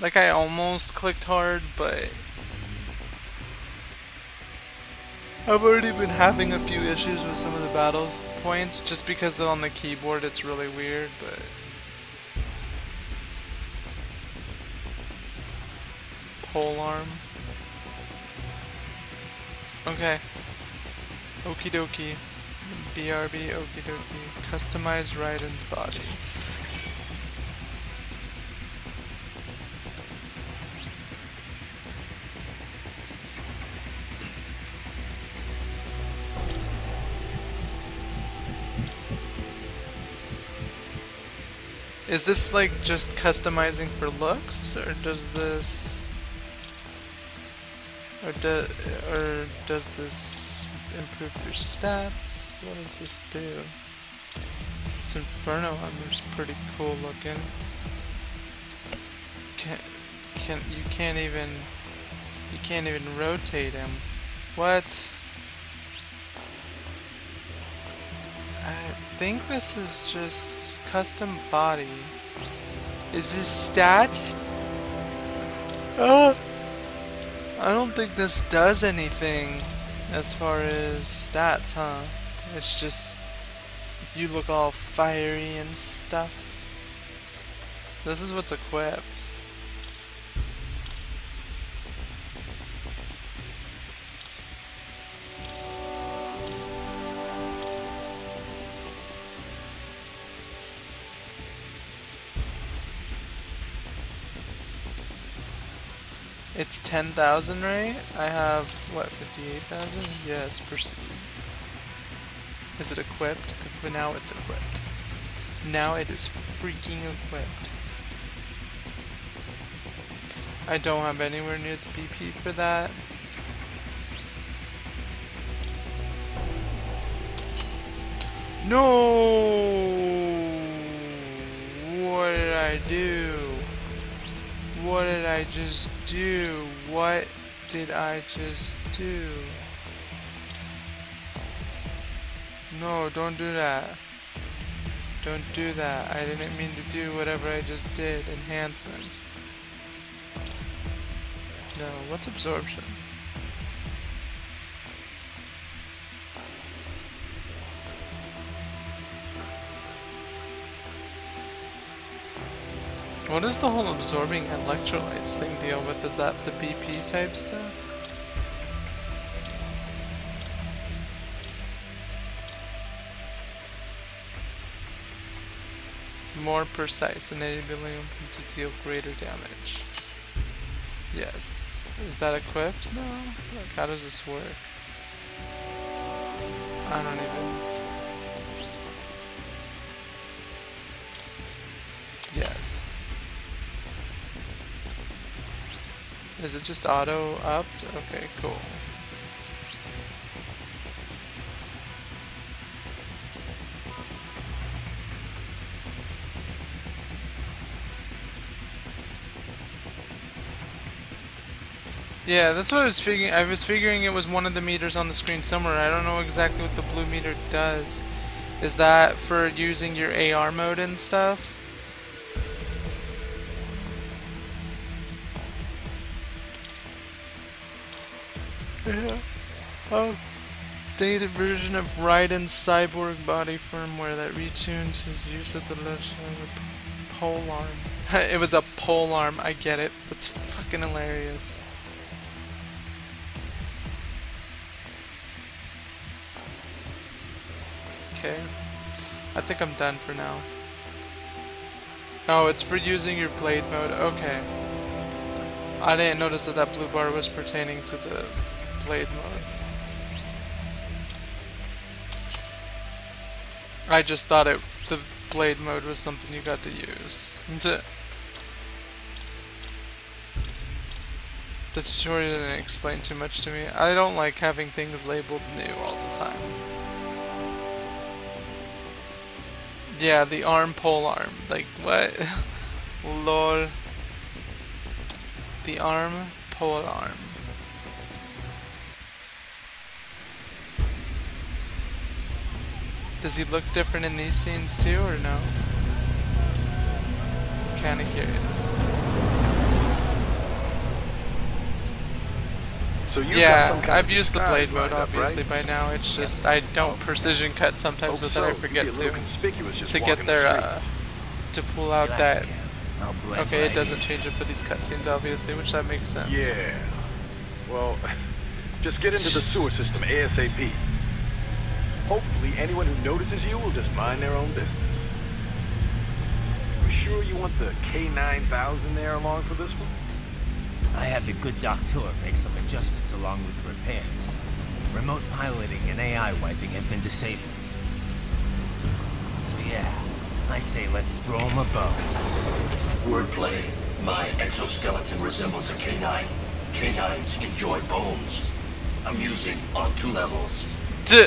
Like I almost clicked hard, but I've already been having a few issues with some of the battle points just because on the keyboard it's really weird, but pole arm. Okay. Okie dokie. BRB, okie dokie. Customize Raiden's body. Is this like just customizing for looks, or does this, or do, or does this improve your stats? What does this do? This Inferno armor's pretty cool looking. Can't, can you can't even, you can't even rotate him. What? I think this is just custom body. Is this stat? Uh, I don't think this does anything as far as stats, huh? It's just you look all fiery and stuff. This is what's equipped. It's 10,000, right? I have, what, 58,000? Yes, proceed. Is it equipped? But Now it's equipped. Now it is freaking equipped. I don't have anywhere near the BP for that. No! What did I do? What did I just do? What did I just do? No, don't do that. Don't do that. I didn't mean to do whatever I just did. Enhancements. No, what's absorption? What is the whole absorbing electrolytes thing deal with? Is that the BP type stuff? More precise, enabling to deal greater damage. Yes. Is that equipped? No. Like, how does this work? I don't even... Is it just auto up? Okay, cool. Yeah, that's what I was figuring. I was figuring it was one of the meters on the screen somewhere. I don't know exactly what the blue meter does. Is that for using your AR mode and stuff? Oh. Dated version of Raiden's cyborg body firmware that retuned his use of the left pole arm. it was a pole arm, I get it. That's fucking hilarious. Okay. I think I'm done for now. Oh, it's for using your blade mode. Okay. I didn't notice that that blue bar was pertaining to the blade mode. I just thought it the blade mode was something you got to use. The tutorial didn't explain too much to me. I don't like having things labeled new all the time. Yeah, the arm pole arm. Like, what? Lol. The arm pole arm. Does he look different in these scenes too, or no? Kinda curious. So yeah, I've used the blade mode obviously up, right? by now. It's just I don't oh. precision cut sometimes oh, with it. I forget to to get there uh, to pull out that. Okay, it doesn't change it for these cutscenes obviously, which that makes sense. Yeah. Well, just get into the sewer system ASAP. Hopefully, anyone who notices you will just mind their own business. You sure you want the K9000 there along for this one? I had the good doctor make some adjustments along with the repairs. Remote piloting and AI wiping have been disabled. So yeah, I say let's throw him a bone. Wordplay. My exoskeleton resembles a canine. Canines enjoy bones. I'm on two levels. D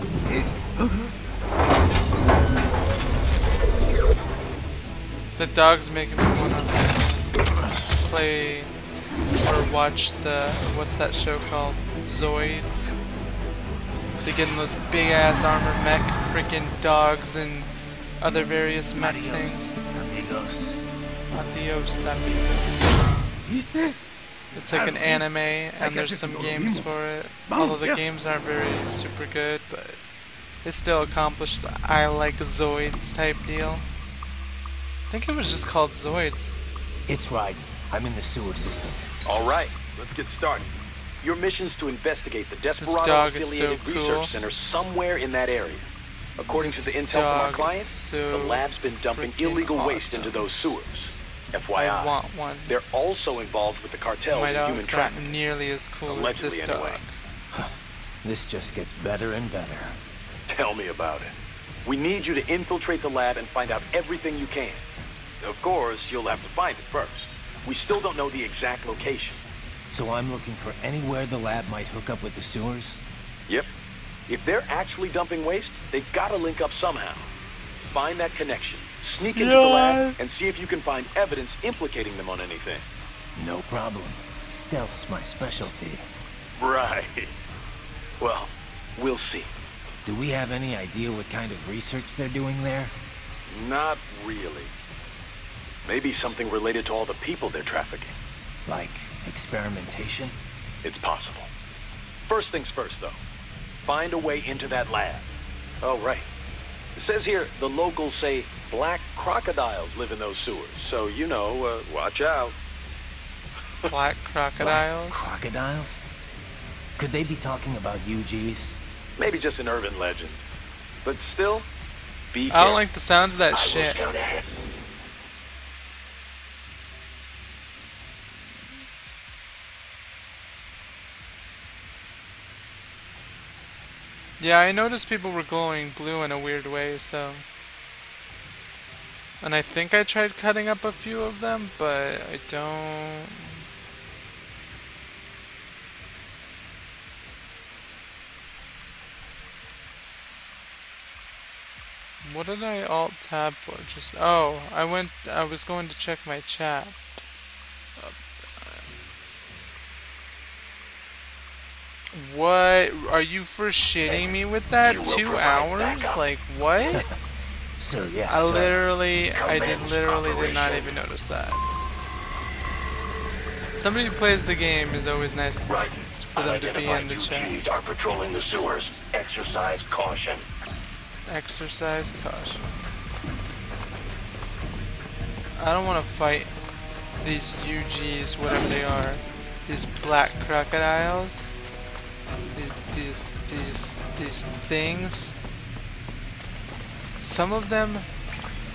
dog's making me wanna play or watch the what's that show called? Zoids. They get in those big ass armor mech freaking dogs and other various mech Adios, things. Amigos. Adios amigos. It's like an anime, and there's some games for it. Although the games aren't very super good, but they still accomplish the I like Zoids type deal. I think it was just called Zoids. It's right. I'm in the sewer system. All right, let's get started. Your mission's to investigate the Desperado-affiliated so cool. research center somewhere in that area. According this to the intel from our client, so the lab's been dumping illegal awesome. waste into those sewers. FYI. I want one. They're also involved with the cartel and human trafficking. not nearly as cool Allegedly, as this anyway. dog. this just gets better and better. Tell me about it. We need you to infiltrate the lab and find out everything you can. Of course, you'll have to find it first. We still don't know the exact location. So I'm looking for anywhere the lab might hook up with the sewers? Yep. If they're actually dumping waste, they've got to link up somehow. Find that connection Sneak into the lab and see if you can find evidence implicating them on anything. No problem. Stealth's my specialty. Right. Well, we'll see. Do we have any idea what kind of research they're doing there? Not really. Maybe something related to all the people they're trafficking. Like experimentation? It's possible. First things first, though. Find a way into that lab. Oh, right. It says here the locals say black crocodiles live in those sewers, so you know, uh, watch out. Black crocodiles? Black crocodiles? Could they be talking about UGs? Maybe just an urban legend. But still, be I don't like the sounds of that shit. Yeah, I noticed people were glowing blue in a weird way, so... And I think I tried cutting up a few of them, but I don't... What did I alt tab for? Just oh, I went. I was going to check my chat. What? Are you for shitting me with that? Two hours? Like, what? sir, yes, I literally, I did literally did not even notice that. Somebody who plays the game is always nice for them to be in the chat. are patrolling the sewers. Exercise caution. Exercise caution. I don't want to fight these UGs, whatever they are. These black crocodiles these these these things some of them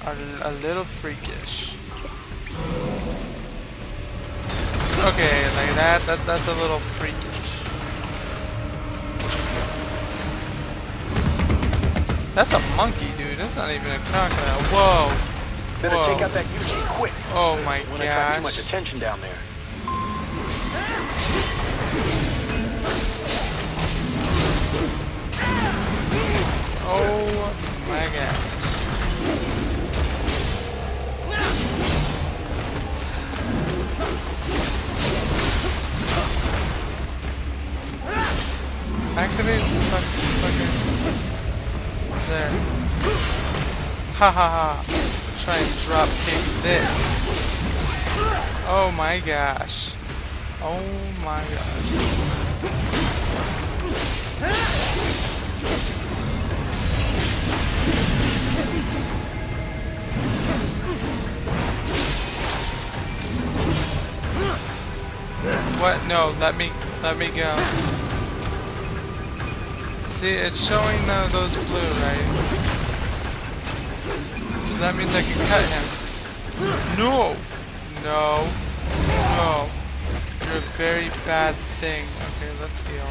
are a little freakish okay like that, that that's a little freakish that's a monkey dude that's not even a crocodile whoa Better Whoa. take out that UG quick. Oh my gosh. too much attention down there. Oh my god. Activate fuck, fucker. There. Ha ha ha. Try and drop kick this. Oh my gosh. Oh my gosh. What? No, let me, let me go. See, it's showing uh, those blue, right? So that means I can cut him. No! No. No. You're a very bad thing. Okay, let's heal.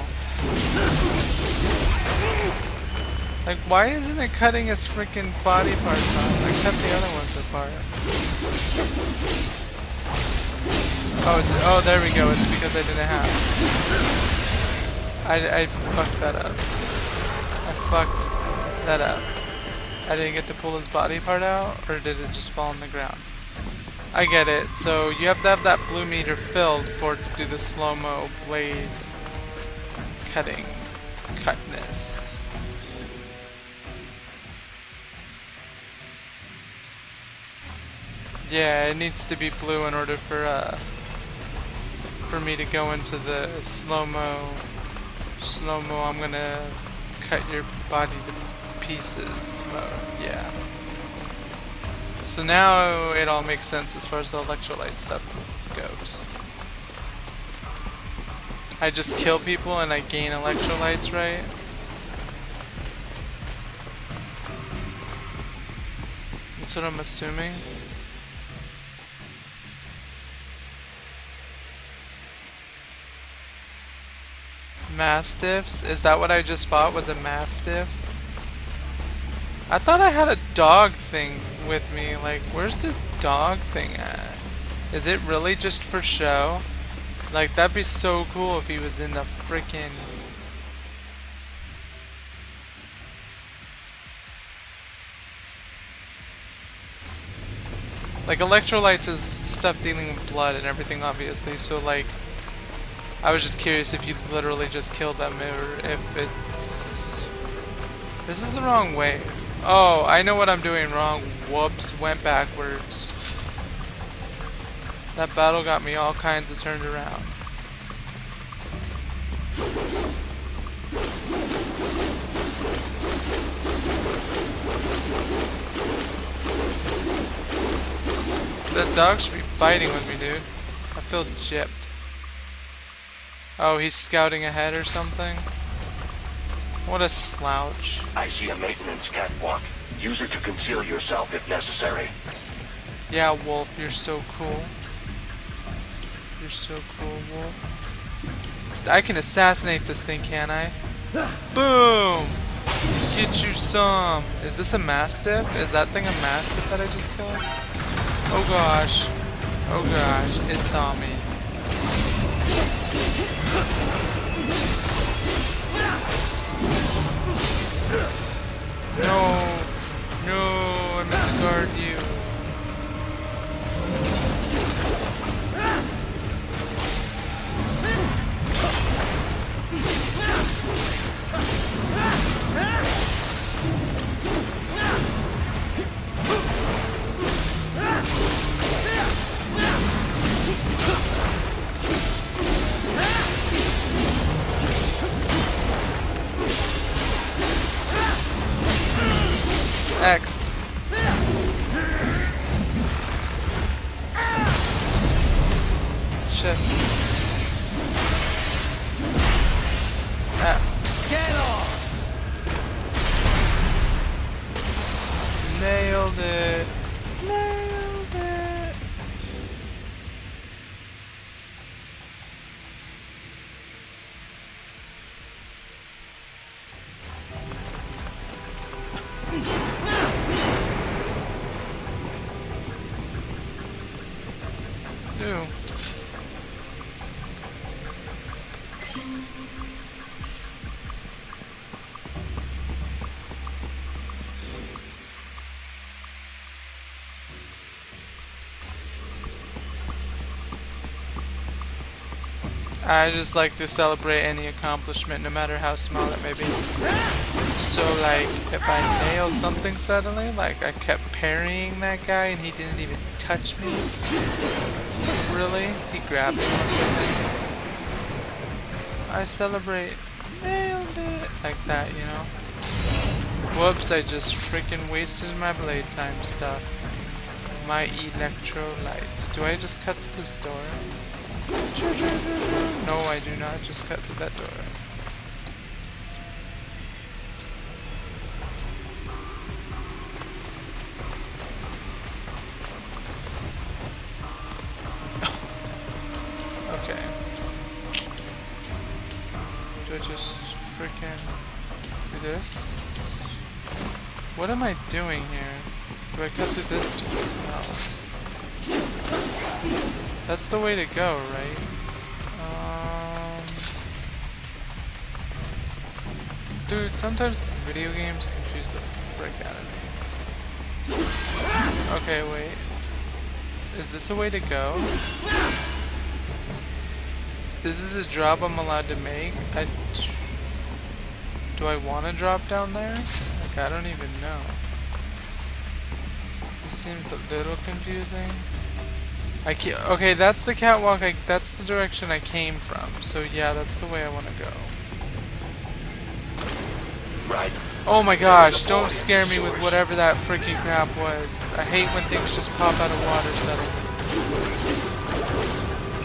Like, why isn't it cutting his freaking body parts off? I cut the other ones apart. Oh, it, oh, there we go. It's because I didn't have. I, I fucked that up. I fucked that up. I didn't get to pull his body part out, or did it just fall on the ground? I get it. So you have to have that blue meter filled for to do the slow-mo blade cutting cutness. Yeah, it needs to be blue in order for uh for me to go into the slow-mo slow-mo I'm gonna cut your body to pieces mode, yeah. So now it all makes sense as far as the electrolyte stuff goes. I just kill people and I gain electrolytes, right? That's what I'm assuming. Mastiffs? Is that what I just fought? Was a mastiff? I thought I had a dog thing with me. Like, where's this dog thing at? Is it really just for show? Like, that'd be so cool if he was in the freaking... Like, electrolytes is stuff dealing with blood and everything, obviously, so, like... I was just curious if you literally just killed them or if it's... This is the wrong way. Oh, I know what I'm doing wrong. Whoops, went backwards. That battle got me all kinds of turned around. That dog should be fighting with me, dude. I feel gypped. Oh, he's scouting ahead or something? What a slouch. I see a maintenance catwalk. Use it to conceal yourself if necessary. Yeah, Wolf, you're so cool. You're so cool, Wolf. I can assassinate this thing, can I? Boom! Get you some! Is this a Mastiff? Is that thing a Mastiff that I just killed? Oh gosh. Oh gosh, it saw me. No! I meant to guard you. I just like to celebrate any accomplishment, no matter how small it may be. So, like, if I nail something suddenly, like I kept parrying that guy and he didn't even touch me. Really? He grabbed me I celebrate. Nailed it! Like that, you know? Whoops, I just freaking wasted my blade time stuff. My electrolytes. Do I just cut to this door? No, I do not just cut to that door. okay. Do I just freaking do this? What am I doing here? That's the way to go, right? Um, dude, sometimes video games confuse the frick out of me. Okay, wait. Is this a way to go? This is a drop I'm allowed to make? I... Do I want to drop down there? Like, I don't even know. This seems a little confusing. I ca okay, that's the catwalk. I that's the direction I came from. So yeah, that's the way I want to go. Right. Oh my gosh! Don't scare me with whatever that freaking crap was. I hate when things just pop out of water suddenly.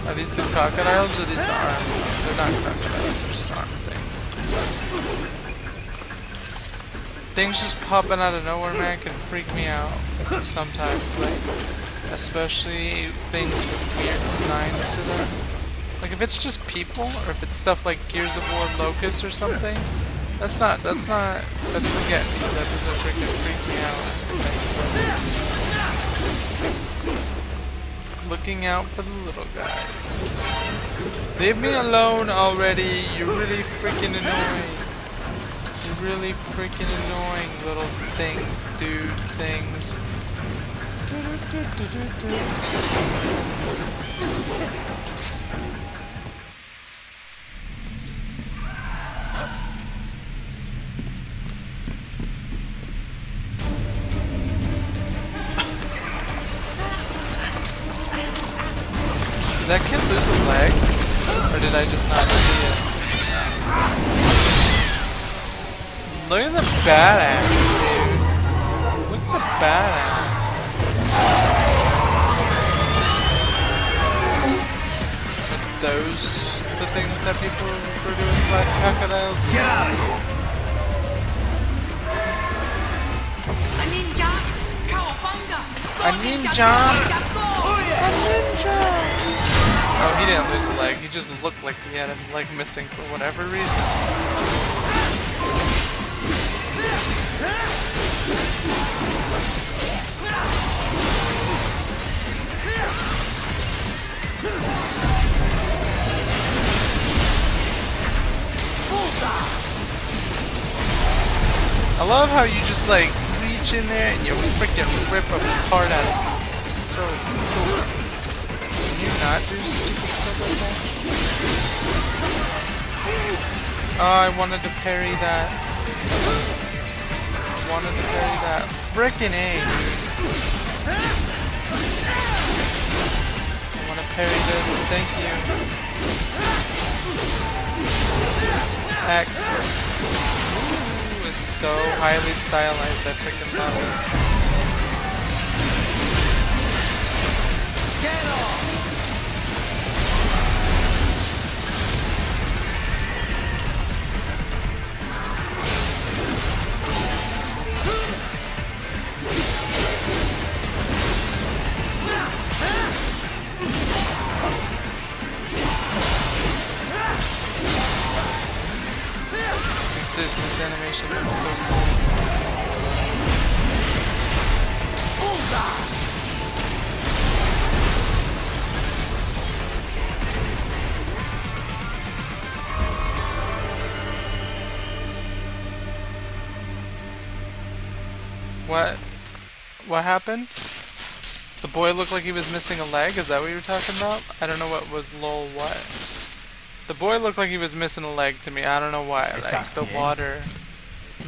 Are these the crocodiles or these the arm? They're not crocodiles. They're just arm things. Things just popping out of nowhere, man, can freak me out sometimes. Like especially things with weird designs to them. Like if it's just people, or if it's stuff like Gears of War Locust or something, that's not, that's not, that doesn't get me, that doesn't freaking freak me out. Looking out for the little guys. Leave me alone already, you're really freaking annoying. You're really freaking annoying little thing, dude, things. That kid lose a leg? Or did I just not see it? Look at the badass, that people refer to as black crocodiles? Get out of here! A ninja! Cowabunga! A ninja! Oh, oh, a ninja! Oh, he didn't lose a leg. He just looked like he had a leg missing for whatever reason. I love how you just like reach in there and you freaking rip a part out of it. So cool. Can you not do stupid stuff like that? Oh, I wanted to parry that. I wanted to parry that. Frickin' A, I want to parry this. Thank you. X. Ooh, it's so highly stylized. I freaking love it. What happened? The boy looked like he was missing a leg? Is that what you were talking about? I don't know what was lol what. The boy looked like he was missing a leg to me. I don't know why. Like the bien? water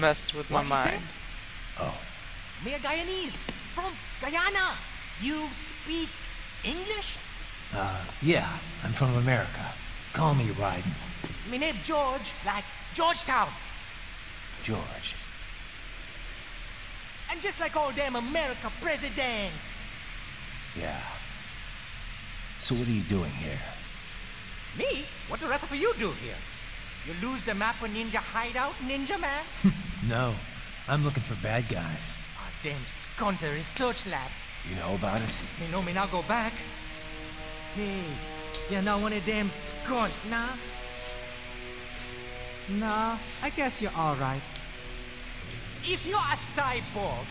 messed with my What he say? mind. Oh, Me a Guyanese from Guyana. You speak English? uh, yeah, I'm from America. Call me Raiden. Me name George, like Georgetown. George. And just like all damn America president. Yeah. So what are you doing here? Me? What the rest of you do here? You lose the map of Ninja Hideout, Ninja Man? No, I'm looking for bad guys. Our damn Skunter research lab. You know about it? Me know me now go back. Hey, you're not one of them skunt, nah? Nah, I guess you're alright. If you're a cyborg,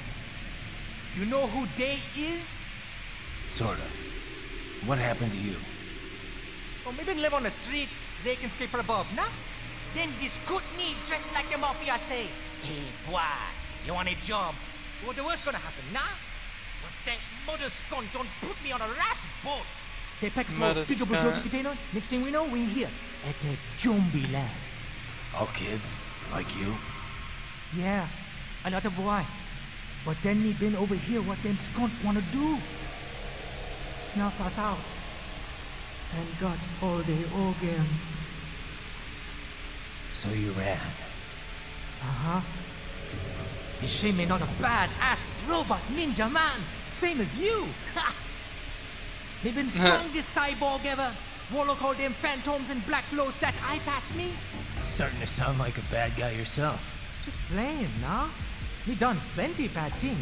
you know who Day is? Sort of. What happened to you? Or maybe live on the street, they can escape from above, nah? Then discut me dressed like the mafia say, Hey, boy, you want a job? What the worst gonna happen, nah? But that mother skunk don't put me on a ras boat. They pack a small Mother big double skunk. dirty container. Next thing we know, we're here at the zombie lab. All kids? Like you? Yeah, another boy. But then me been over here what them skunk wanna do. Snuff us out. And got all the organ. So you ran. Uh-huh. You say me not a bad-ass robot ninja man, same as you. Ha! me been strongest cyborg ever. Warlock all them phantoms and black clothes that I pass me. Starting to sound like a bad guy yourself. Just playing, nah? Me done plenty bad thing,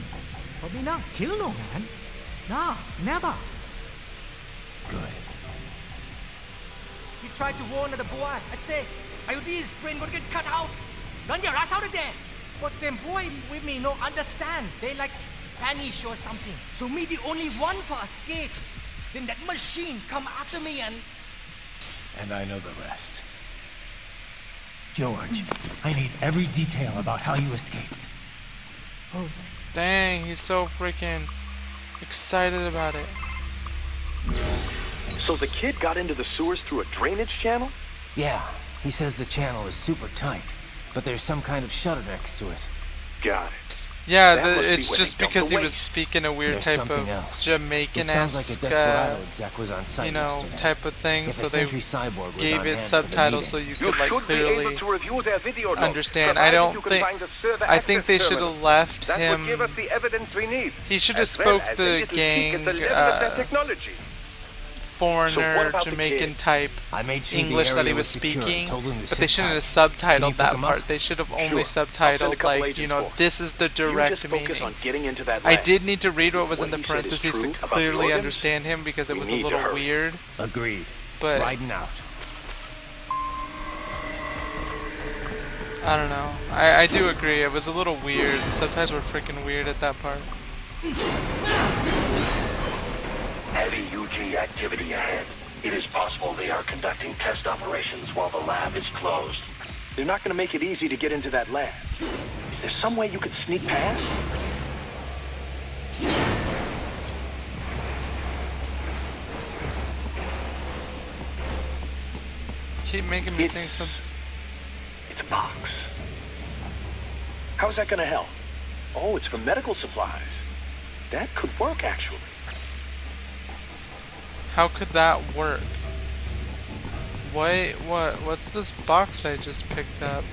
but me not kill no man. Nah, never. Good. You tried to warn the boy. I say, IOD's brain gonna get cut out. Run your ass out of there. But them boy with me no understand. They like Spanish or something. So me the only one for escape. Then that machine come after me and And I know the rest. George, I need every detail about how you escaped. Dang, he's so freaking excited about it. So the kid got into the sewers through a drainage channel? Yeah, he says the channel is super tight, but there's some kind of shutter next to it. Got it. Yeah, the, must be it's just because he was speaking a weird There's type of Jamaican sounds like a esque, uh, exec was on site you know, yesterday. type of thing. If So they Sentry Cyborg was gave it hand for the subtitles so meeting. you could like be able clearly to review their video logs, understand. I don't think. find the server I think they should have left him. would give us the evidence we need. He should have as well spoke as a the little peek gang at of uh, technology. Foreigner about the Jamaican type I made sure English that he was speaking, told him to but they shouldn't have subtitled that part. up? They should have only Sure. I'll send a subtitled like, you know, this is the direct just meaning. on getting into that I did need to read what was What in the he said is parentheses to clearly organs. understand him because it We was a little weird. Agreed. But Riding out. I don't know. I, I do agree. It was a little weird. The subtitles were freaking weird at that part. Heavy UG activity ahead. It is possible they are conducting test operations while the lab is closed. They're not going to make it easy to get into that lab. Is there some way you could sneak past? Keep making me It's- think some. It's a box. How is that going to help? Oh, it's for medical supplies. That could work, actually. How could that work? Wait, what? What's this box I just picked up?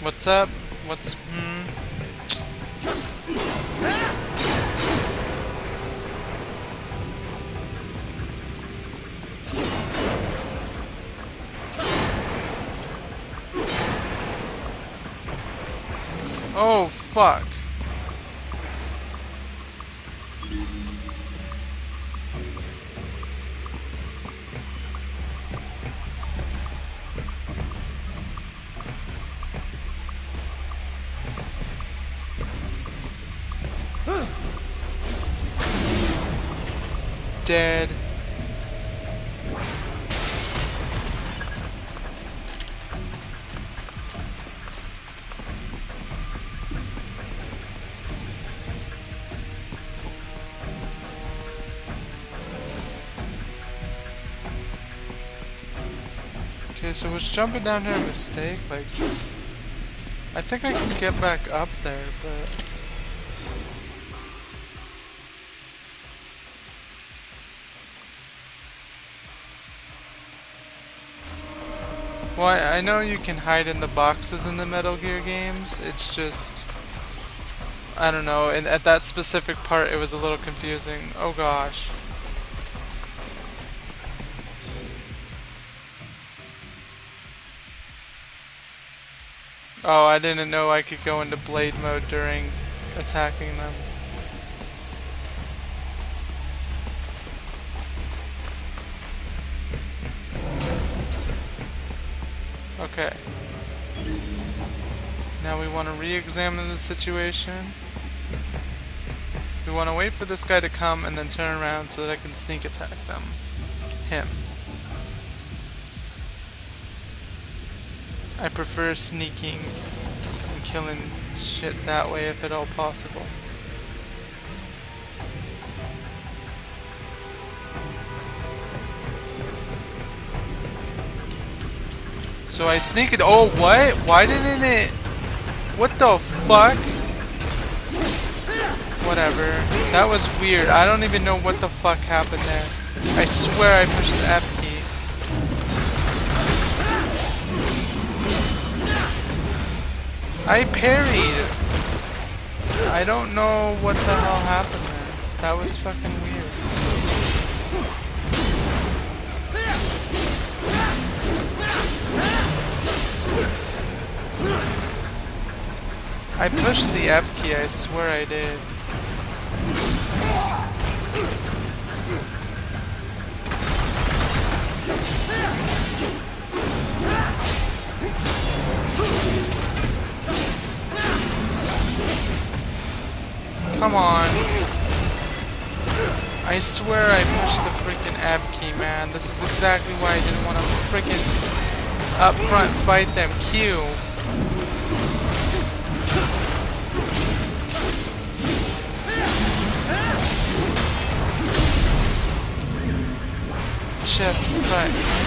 What's up? What's hmm? Oh fuck. Dead. Okay, so was jumping down here a mistake? Like, I think I can get back up there, but... Well, I, I know you can hide in the boxes in the Metal Gear games, it's just... I don't know, and at that specific part it was a little confusing. Oh gosh. Oh, I didn't know I could go into blade mode during attacking them. Okay. Now we want to re-examine the situation. We want to wait for this guy to come and then turn around so that I can sneak attack them. Him. I prefer sneaking and killing shit that way if at all possible. So I sneak it. Oh, what? Why didn't it? What the fuck? Whatever. That was weird. I don't even know what the fuck happened there. I swear I pushed the F key. I parried. I don't know what the hell happened there. That was fucking I pushed the F key, I swear I did. Come on. I swear I pushed the freaking F key, man. This is exactly why I didn't want to freaking up front fight them. Q. Shift,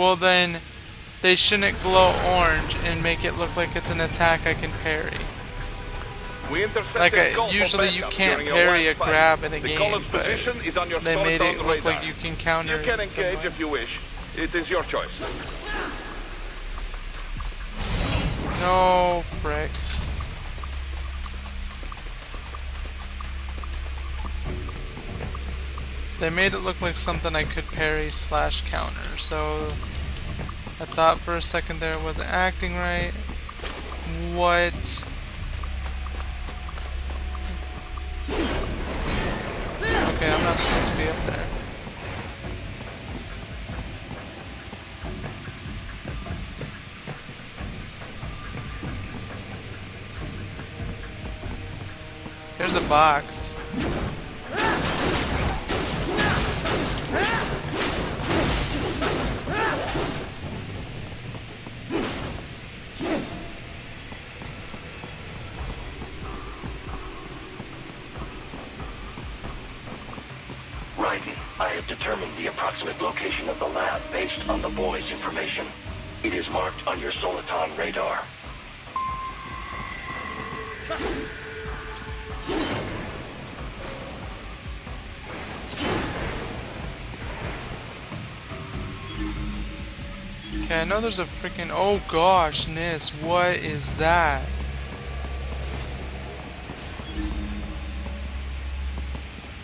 Well then, they shouldn't glow orange and make it look like it's an attack I can parry. We Like, uh, I- usually you can't parry a grab in a the game, but is on your They made it look like you can counter You can it in some engage way. if you wish. It is your choice. No, frick. They made it look like something I could parry slash counter, so I thought for a second there it wasn't acting right. What? Okay, I'm not supposed to be up there. There's a box. there's a freaking... Oh gosh, what is that?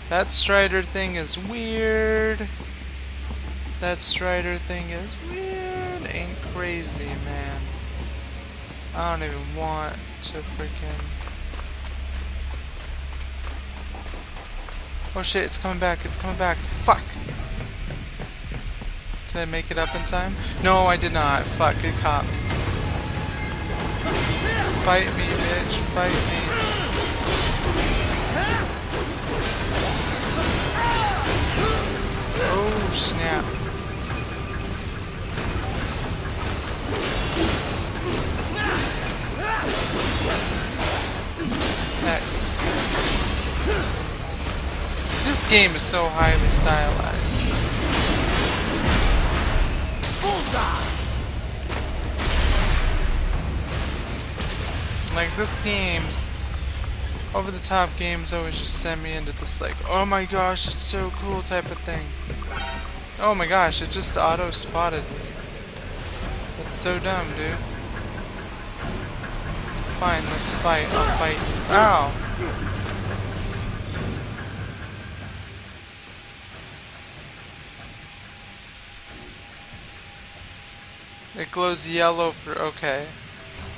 That Strider thing is weird. That Strider thing is weird and crazy, man. I don't even want to freaking... Oh shit, it's coming back, it's coming back. Fuck! Did I make it up in time? No, I did not. Fuck, caught me. Fight me, bitch. Fight me. Oh, snap. X. This game is so highly stylized. Like this game's over the top games always just send me into this like, oh my gosh, it's so cool type of thing. Oh my gosh, it just auto spotted me. That's so dumb, dude. Fine, let's fight. I'll fight. Ow! Glows yellow for okay.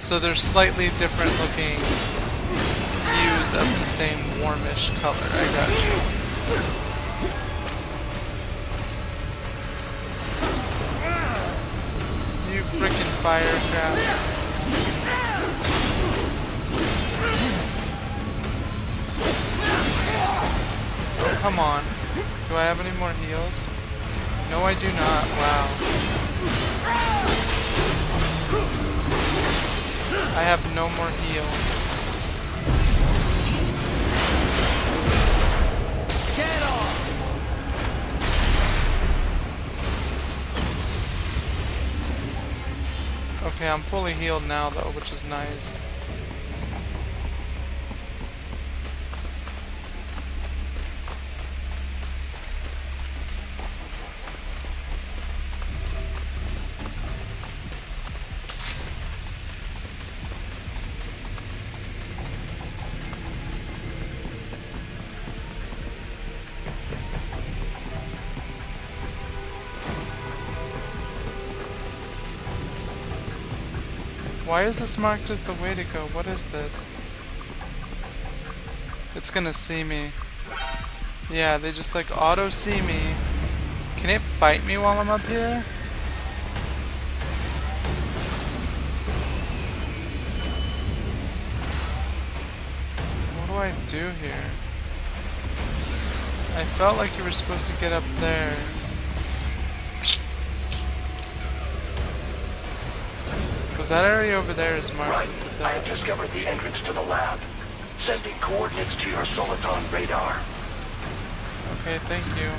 So they're slightly different looking hues of the same warmish color. I got you. You freaking fire crap. Oh, come on. Do I have any more heals? No, I do not. Wow. I have no more heals. Get off! Okay, I'm fully healed now though, which is nice. Why is this marked as the way to go? What is this? It's gonna see me. Yeah, they just like auto see me. Can it bite me while I'm up here? What do I do here? I felt like you were supposed to get up there. That area over there is marked Right. I have discovered the entrance to the lab. Sending coordinates to your Soliton radar. Okay, thank you.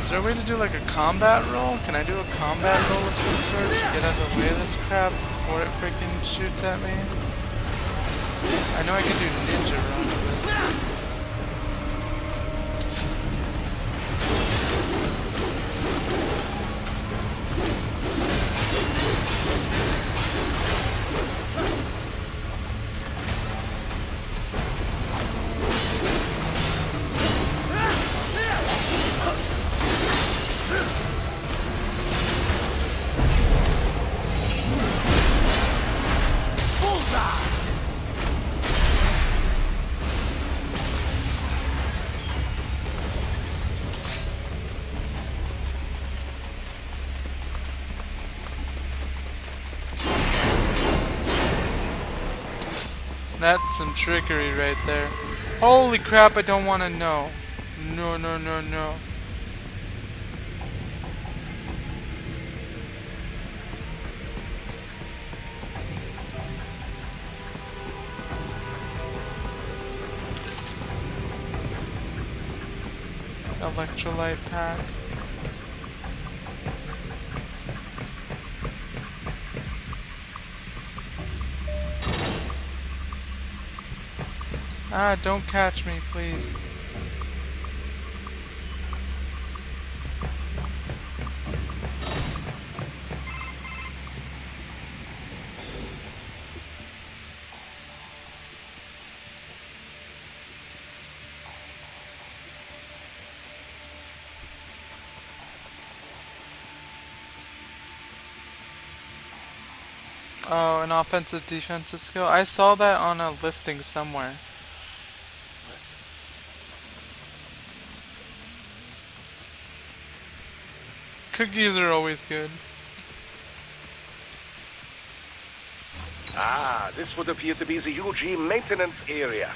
Is there a way to do like a combat roll? Can I do a combat roll of some sort to get out of the way of this crap before it freaking shoots at me? I know I can do ninja run, That's some trickery right there. Holy crap, I don't want to know. No, no, no, no. Electrolyte pack. Ah, don't catch me, please. Oh, an offensive defensive skill? I saw that on a listing somewhere. Cookies are always good. Ah, this would appear to be the UG maintenance area.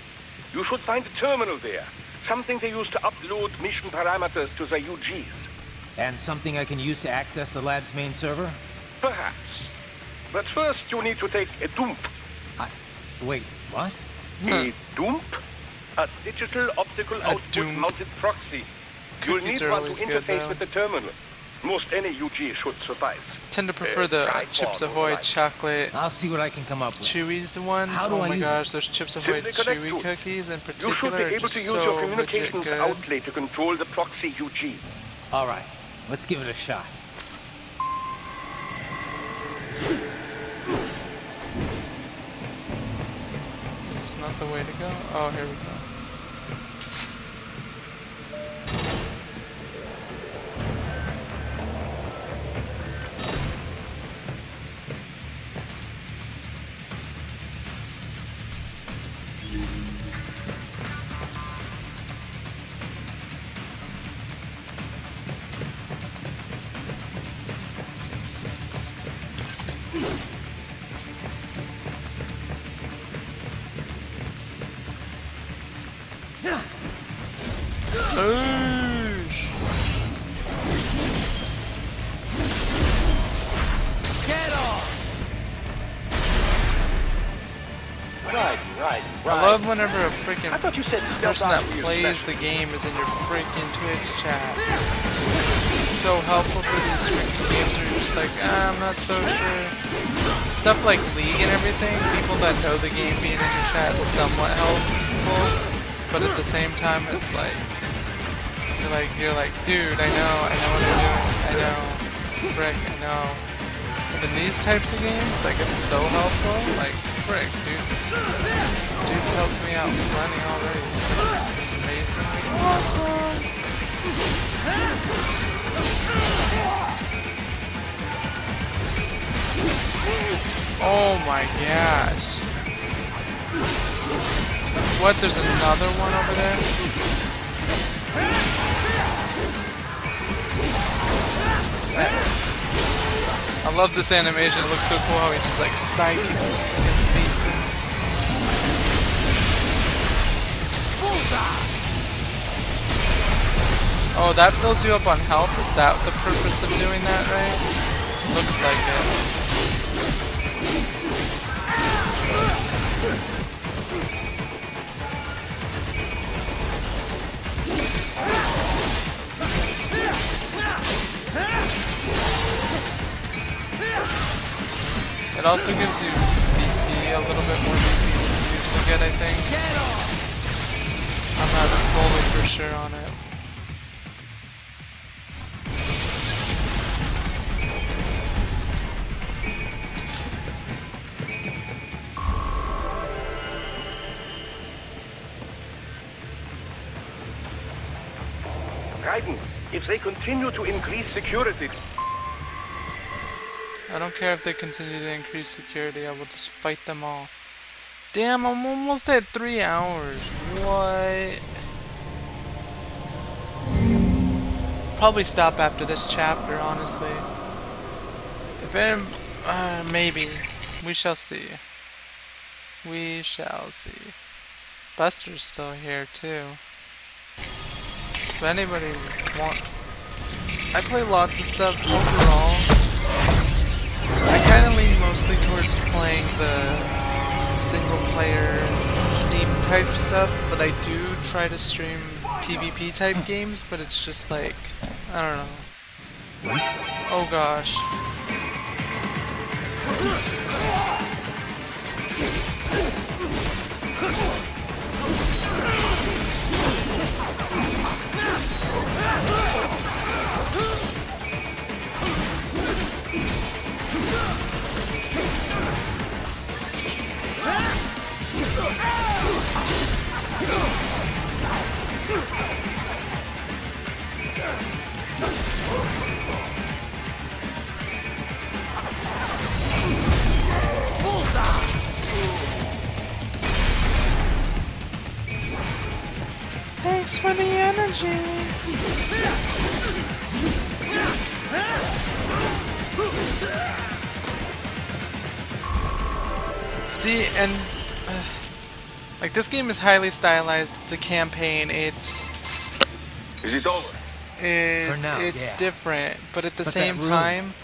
You should find a terminal there. Something they use to upload mission parameters to the UGs. And something I can use to access the lab's main server? Perhaps. But first you need to take a dump. I... Wait, what? A dump? A digital optical A output dump. mounted proxy. You'll need one to always good, interface with the terminal. Most any UG should suffice. Tend to prefer Uh, the tripod Chips Ahoy like- chocolate I'll see what I can come up with. Chewies, the ones. How do oh I my use gosh, those Chips Ahoy Simply connect Chewy to it. cookies in You should particular be are able just to use so your legit communications good. outlet to control the proxy UG. All right, let's give it a shot. Is this not the way to go? Oh, here we go. Whenever a freaking I thought you said person that plays the game is in your freaking Twitch chat. It's so helpful for these freaking games where you're just like, ah, I'm not so sure. Stuff like League and everything, people that know the game being in your chat is somewhat helpful, but at the same time, it's like, you're like, you're like, dude, I know, I know what I'm doing, I know, frick, I know. But in these types of games, like, it's so helpful, like, frick, dudes, dudes helped me out plenty already. Amazingly awesome. Oh my gosh. What, there's another one over there? I love this animation, it looks so cool how he just like sidekicks the Oh, that fills you up on health? Is that the purpose of doing that, right? Looks like it. It also gives you some BP, a little bit more BP than you usually get, I think. I'm not fully for sure on it. Raiden, if they continue to increase security, I don't care if they continue to increase security, I will just fight them all. Damn, I'm almost at three hours. What? Probably stop after this chapter, honestly. If it, uh, maybe. We shall see. We shall see. Buster's still here, too. If anybody want... I play lots of stuff overall. I kind of lean mostly towards playing the single player Steam type stuff, but I do try to stream PvP type hmm. games, but it's just like, I don't know. Oh gosh. Thanks for the energy! See, and... Uh like this game is highly stylized. It's a campaign. It's Is it over? it, For now, it's yeah. different, but at the But same room, time,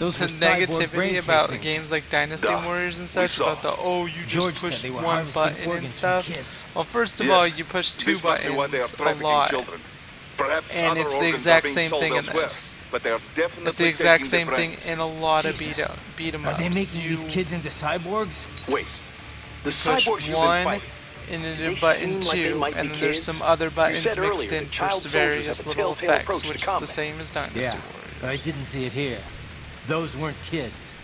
Those the negativity about casings. games like Dynasty Duh, Warriors and such about the oh you George just said push one button and stuff. Well, first of Yes. all, you push two this must be why they are buttons a lot. children. Perhaps And it's the exact same thing in this. But they are definitely It's the exact same the thing in a lot of beat Jesus. up, beat 'em Are ups. they making you these kids into cyborgs? Wait. The push cyborgs you've been one fighting. and then They a button seem like they two, might and then there's some other buttons said earlier mixed in for various little effects, which is the same as Dynasty Yeah, Warriors. but I didn't see it here. Those weren't kids.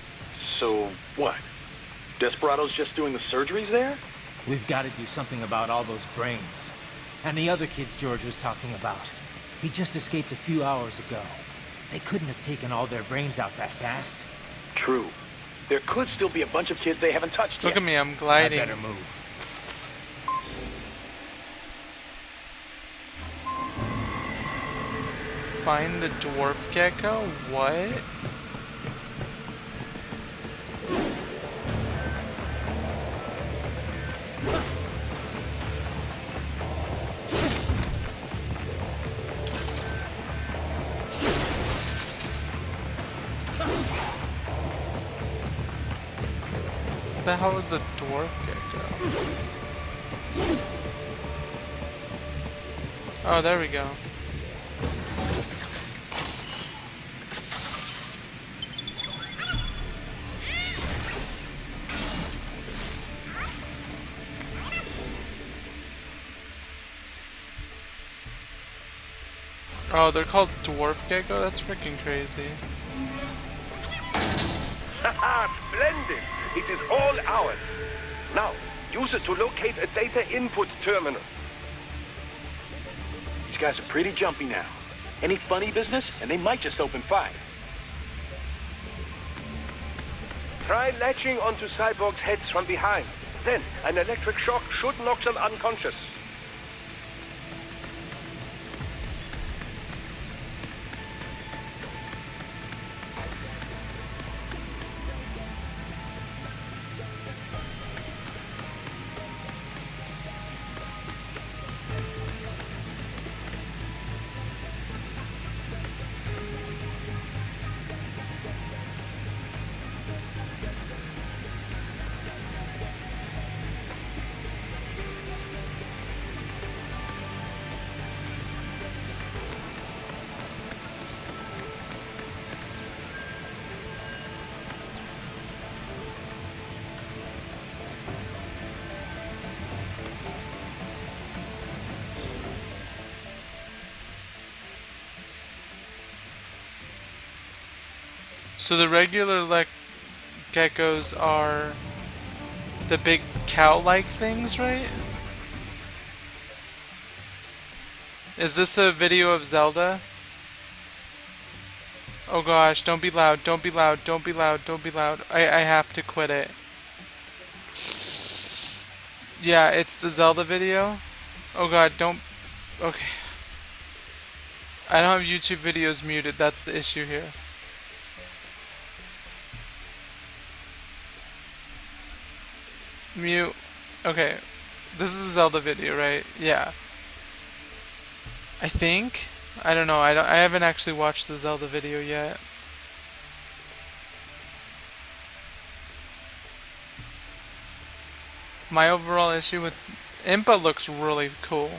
So, what? Desperado's just doing the surgeries there? We've got to do something about all those brains. And the other kids George was talking about. He just escaped a few hours ago. They couldn't have taken all their brains out that fast. True. There could still be a bunch of kids they haven't touched Look yet. at me, I'm gliding. I gliding. better move. Find the dwarf Gekko? What? The hell is a dwarf Gekko? Oh, there we go. Oh, they're called dwarf Gekko? That's freaking crazy. Splendid! It is all ours. Now, use it to locate a data input terminal. These guys are pretty jumpy now. Any funny business, and they might just open fire. Try latching onto cyborgs' heads from behind. Then, an electric shock should knock them unconscious. So the regular like Gekkos are the big cow-like things, right? Is this a video of Zelda? Oh gosh, don't be loud, don't be loud, don't be loud, don't be loud. I, I have to quit it. Yeah, it's the Zelda video. Oh god, don't... Okay. I don't have YouTube videos muted, that's the issue here. Mute. Okay. This is a Zelda video, right? Yeah. I think. I don't know. I don't. I haven't actually watched the Zelda video yet. My overall issue with Impa looks really cool.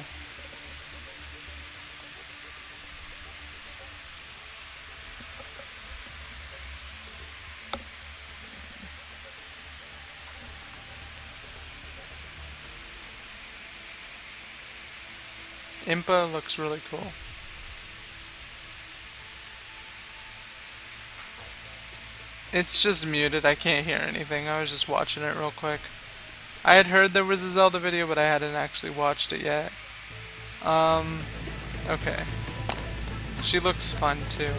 Impa looks really cool. It's just muted, I can't hear anything. I was just watching it real quick. I had heard there was a Zelda video, but I hadn't actually watched it yet. Um, okay. She looks fun too.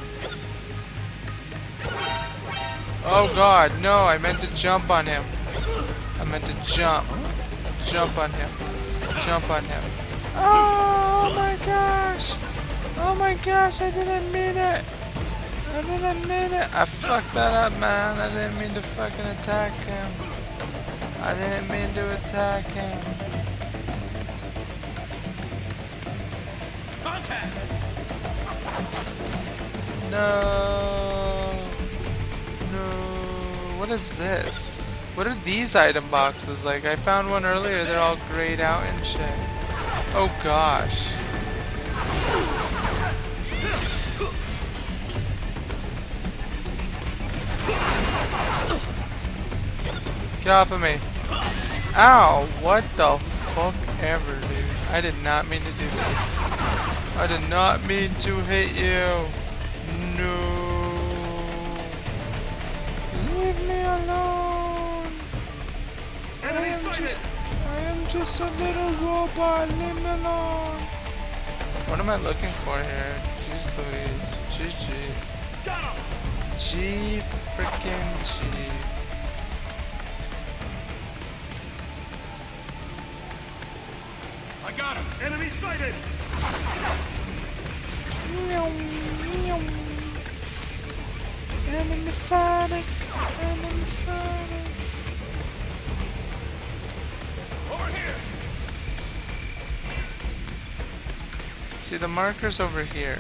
Oh god, no, I meant to jump on him. I meant to jump. Jump on him. Jump on him. My gosh! Oh my gosh, I didn't mean it! I didn't mean it! I fucked that up, man. I didn't mean to fucking attack him. I didn't mean to attack him. Contact! No. No. What is this? What are these item boxes? Like, I found one earlier. They're all grayed out and shit. Oh gosh. Get off of me. Ow! What the fuck ever, dude. I did not mean to do this. I did not mean to hit you. No. Leave me alone. I am, just, I am just a little robot. Leave me alone. What am I looking for here? Jeez Louise. GG. G freaking G. I got him. Enemy sighted. Meow, meow. Enemy Sonic. Enemy Sonic. Over here. See, the marker's over here.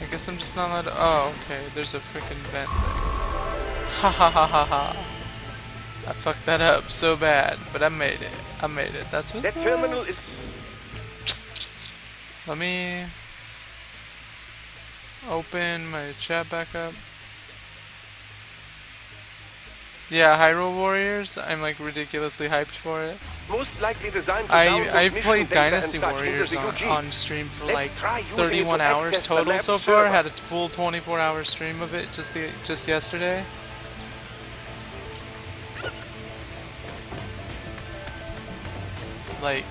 I guess I'm just not allowed to. Oh, okay. There's a freaking vent there. Ha ha ha ha ha. I fucked that up so bad, but I made it. I made it. That's what's That up. terminal is Let me open my chat back up. Yeah, Hyrule Warriors. I'm like ridiculously hyped for it. most likely designed to I I've played Dynasty Warriors on, on stream for Let's like try using it 31 to hours total so far. server. Had a full 24 hour stream of it just the just yesterday. Like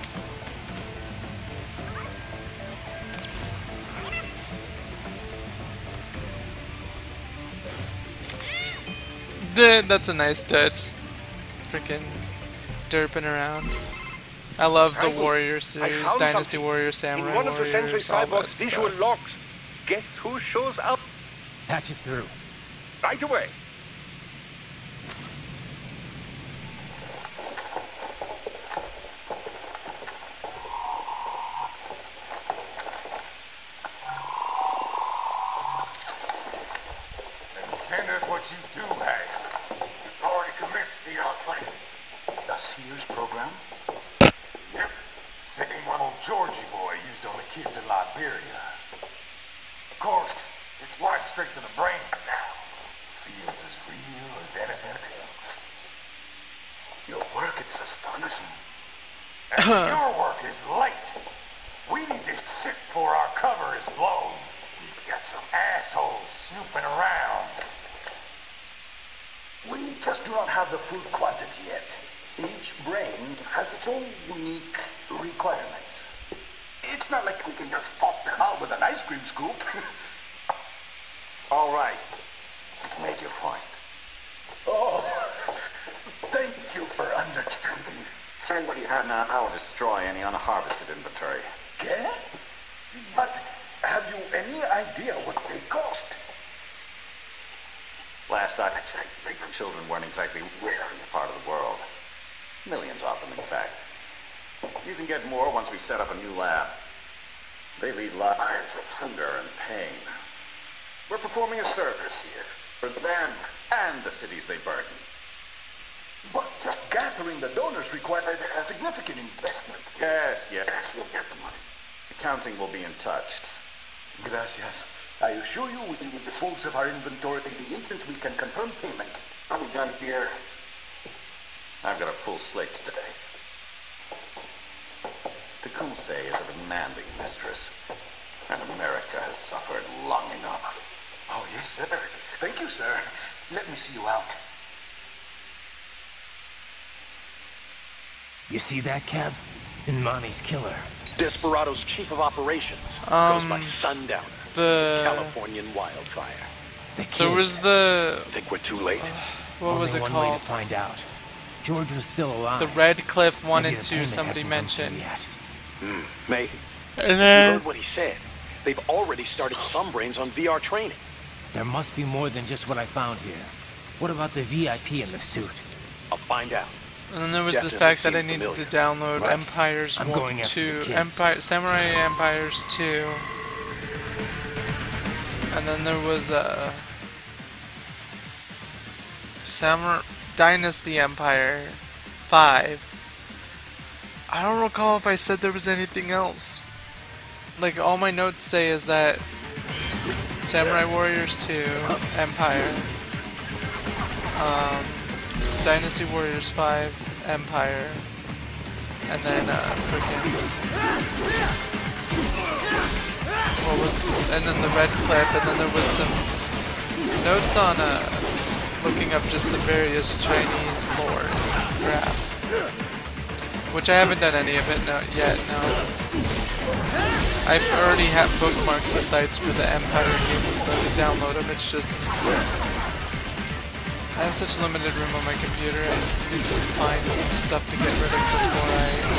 Dude, that's a nice touch. Freaking derping around. I love the I- Warrior series, found Dynasty something. Warrior, In Samurai one of the Sentry Warriors, all that Cyborg's visual stuff. logs. Guess who shows up Patch it through. right away? You see that, Kev? N'Mani's killer. Desperado's chief of operations Um, goes by Sundowner, The Californian wildfire. The kid. there was the Think we're too late? what Only was it one way called? to find out. George was still alive. The Red Cliff one Maybe and two. Somebody hasn't come through mentioned. Yet. May, And You then heard what he said. They've already started some brains on VR training. There must be more than just what I found here. What about the VIP in the suit? I'll find out. And then there was the fact that I needed familiar. to download Right. Empires I'm 1, going after the 2. Empire, Samurai Empires 2. And then there was uh, Samurai Dynasty Empire 5. I don't recall if I said there was anything else. Like, all my notes say is that Samurai Warriors 2, Empire, um, Dynasty Warriors 5, Empire, and then uh, freaking what was and then the Red Cliff, and then there was some notes on uh, looking up just some various Chinese lore crap, which I haven't done any of it no, yet. No, I've already have bookmarked the sites for the Empire games though to download them. It's just I have such limited room on my computer, I need to find some stuff to get rid of before I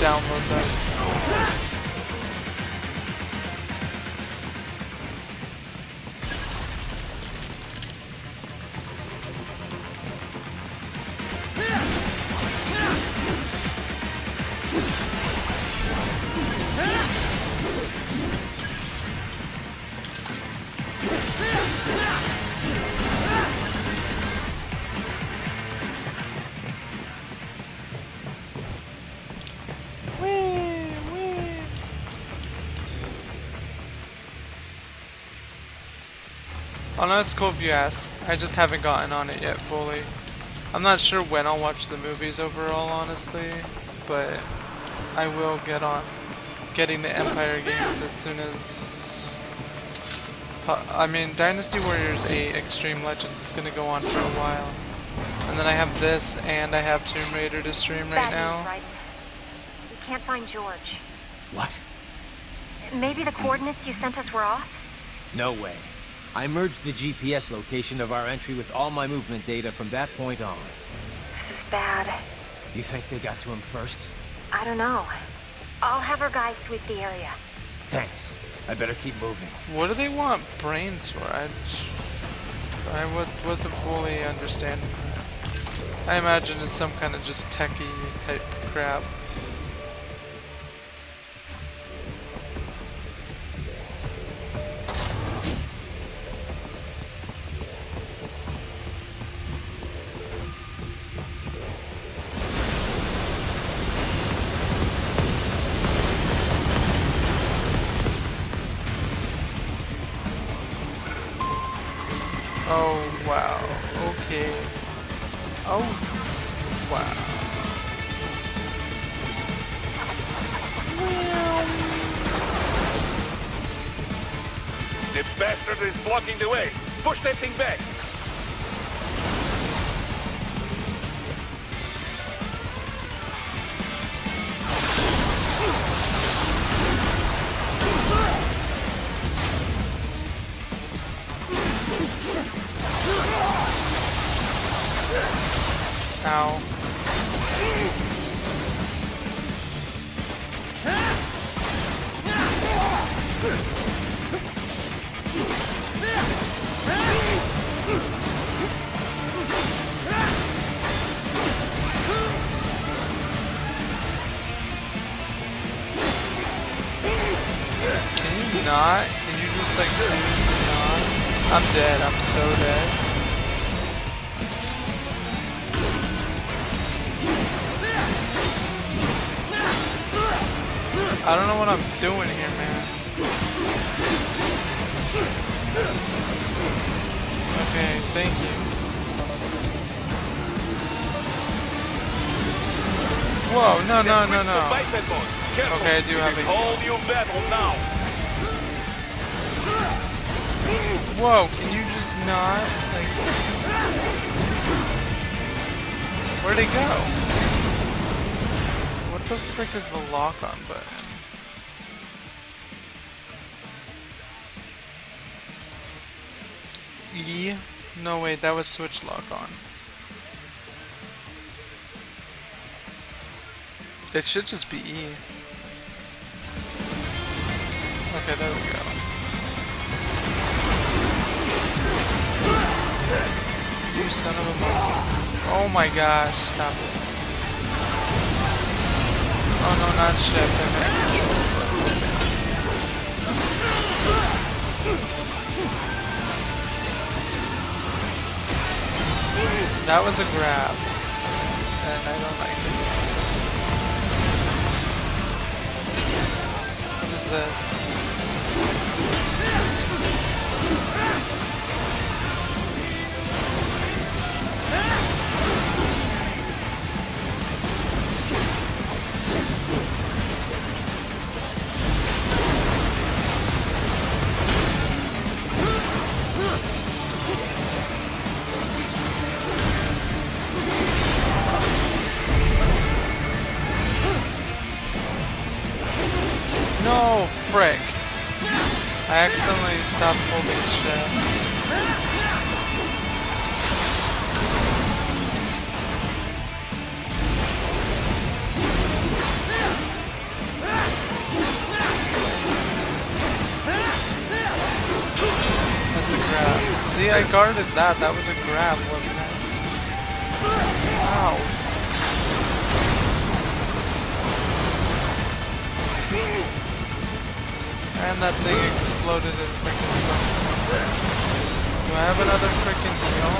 download them. No, it's cool if you ask. I just haven't gotten on it yet fully. I'm not sure when I'll watch the movies overall, honestly, but I will get on getting the Empire games as soon as. I mean, Dynasty Warriors 8 Extreme Legends is gonna go on for a while, and then I have this and I have Tomb Raider to stream right Bad news, now. Raiden. We can't find George. What? Maybe the coordinates you sent us were off? No way. I merged the GPS location of our entry with all my movement data from that point on. This is bad. You think they got to him first? I don't know. I'll have our guys sweep the area. Thanks. I better keep moving. What do they want brains for? I, I wasn't fully understanding. I imagine it's some kind of just techie type crap. No, no, no, no. Fight that boy. Careful. Okay, I do have It a- new battle now. Whoa, can you just not? Like. Where'd he go? What the frick is the lock on button? E? No, wait, that was switch lock It should just be E. Okay, there we go. You son of a monkey. Oh my gosh, stop it. Oh no, not shit. I meant control. That was a grab. And I don't like it. Is this? No, stopped holding shit. That's a grab. See, I guarded that. That was a grab, that thing exploded in freaking Do I have another freaking heal?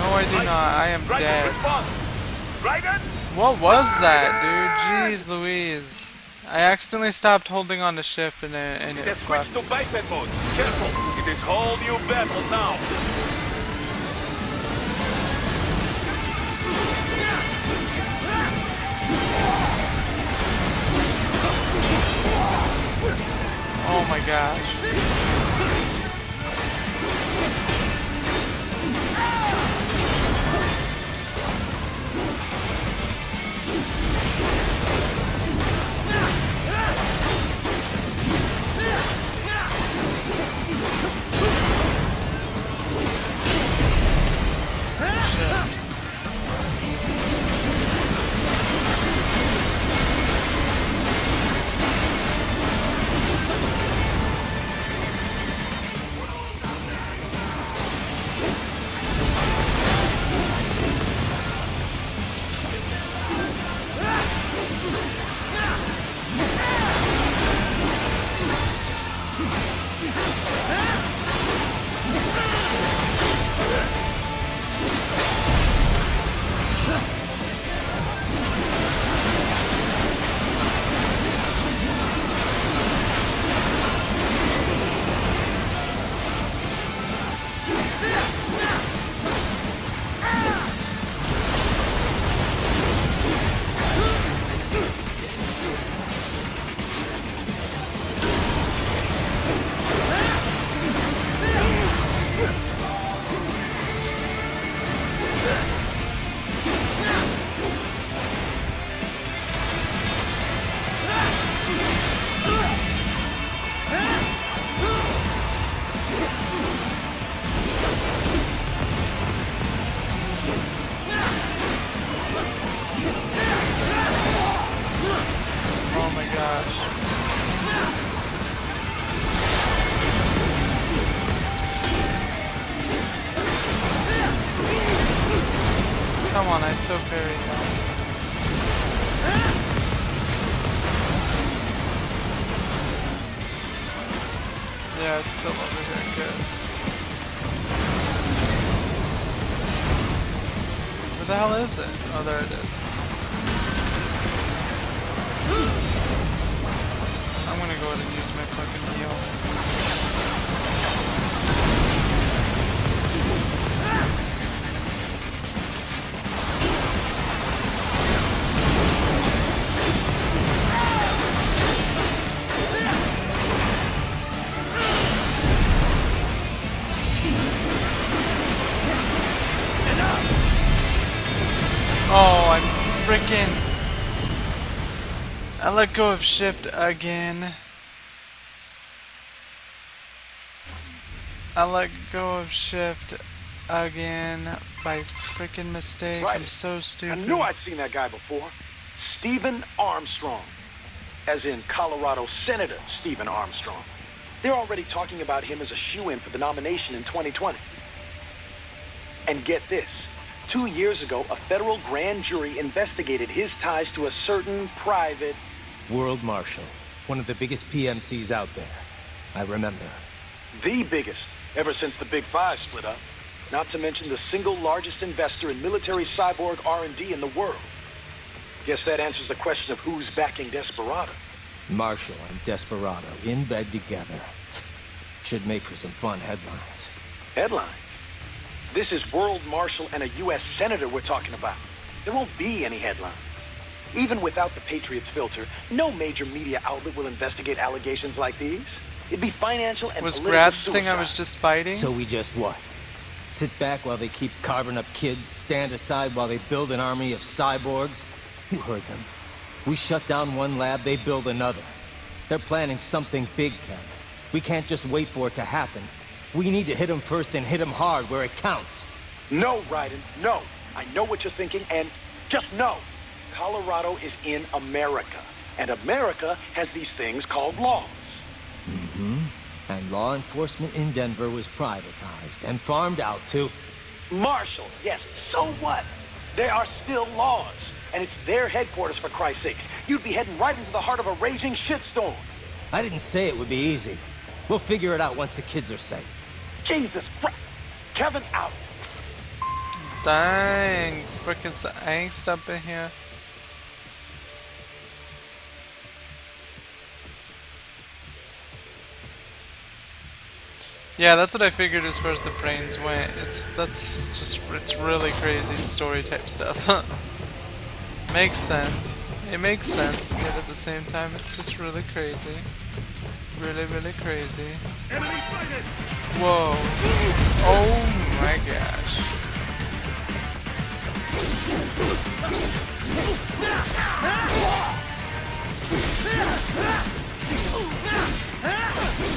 No, I do not. I am dead. What was that, dude? Jeez Louise. I accidentally stopped holding on to shift and it, and it It has switched to biped mode. Careful, it is whole new battle now. Gosh. Is it? Oh, there it is. Let go of shift again. I let go of shift again by freaking mistake. Right. I'm so stupid. I knew I'd seen that guy before. Stephen Armstrong. As in Colorado Senator Stephen Armstrong. They're already talking about him as a shoe-in for the nomination in 2020. And get this. Two years ago, a federal grand jury investigated his ties to a certain private... World Marshal. One of the biggest PMCs out there. I remember. The biggest, ever since the Big Five split up. Not to mention the single largest investor in military cyborg R&D in the world. Guess that answers the question of who's backing Desperado. Marshal and Desperado in bed together. Should make for some fun headlines. Headlines. This is World Marshal and a U.S. Senator we're talking about. There won't be any headlines. Even without the Patriots filter, no major media outlet will investigate allegations like these. It'd be financial and Was political Grad the thing I was just fighting? So we just what? Sit back while they keep carving up kids, stand aside while they build an army of cyborgs? You heard them. We shut down one lab, they build another. They're planning something big, Kent. We can't just wait for it to happen. We need to hit them first and hit them hard where it counts. No, Raiden, no. I know what you're thinking, and just know. Colorado is in America, and America has these things called laws. Mm-hmm. And law enforcement in Denver was privatized and farmed out to... Marshal, yes, so what? There are still laws, and it's their headquarters, for Christ's sakes. You'd be heading right into the heart of a raging shitstorm. I didn't say it would be easy. We'll figure it out once the kids are safe. Jesus Christ. Kevin out. Dang, freaking s- angst up in here. Yeah, that's what I figured as far as the brains went. It's that's just it's really crazy story type stuff. makes sense. It makes sense, but at the same time, it's just really crazy. Really, really crazy. Whoa. Oh my gosh.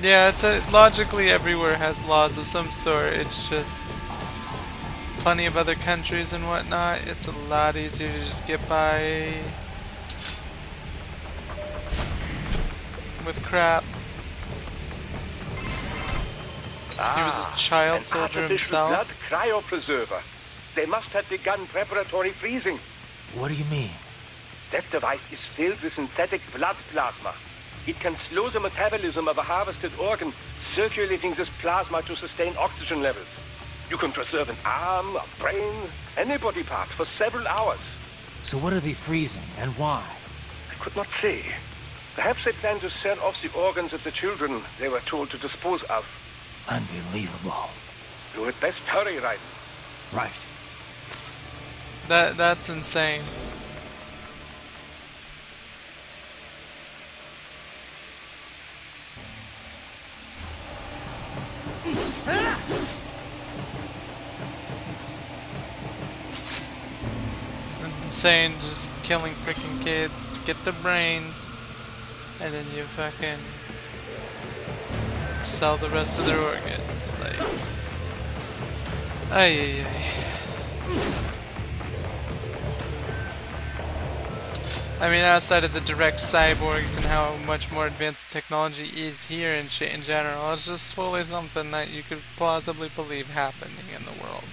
Yeah, logically everywhere has laws of some sort. It's just plenty of other countries and whatnot. It's a lot easier to just get by with crap. he was a ah, child an soldier artificial blood himself. cryopreserver. They must have begun preparatory freezing. What do you mean? That device is filled with synthetic blood plasma. It can slow the metabolism of a harvested organ, circulating this plasma to sustain oxygen levels. You can preserve an arm, a brain, any body part for several hours. So what are they freezing, and why? I could not say. Perhaps they plan to sell off the organs of the children they were told to dispose of. Unbelievable. You had best hurry, right? Right. That that's insane. Insane, just killing freaking kids to get the brains, and then you fucking sell the rest of their organs. Like, ay ay. I mean, outside of the direct cyborgs and how much more advanced technology is here and shit in general, it's just fully something that you could plausibly believe happening in the world.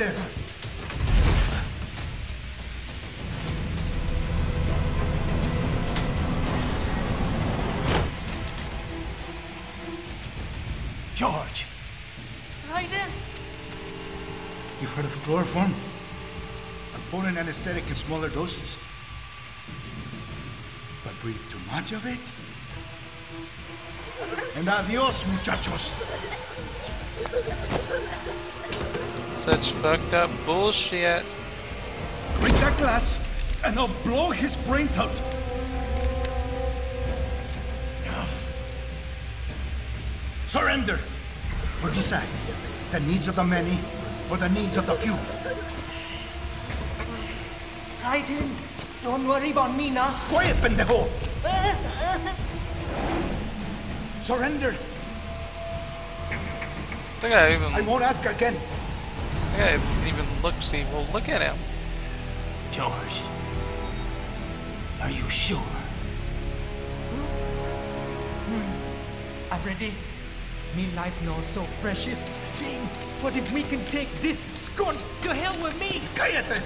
There. George! Raiden! You've heard of chloroform? A potent anesthetic in smaller doses. But breathe too much of it? And adios, muchachos. Such fucked up bullshit. Break that glass, and I'll blow his brains out. Surrender. Or decide. The needs of the many, or the needs of the few. Raiden, don't worry about me now. Quiet, pendejo! Surrender. The guy even, I won't ask again. The guy even looks evil. Look at him. George, are you sure? Hmm. I'm ready. Me life now so precious. Jane, what if we can take this skunt to hell with me? Cállate.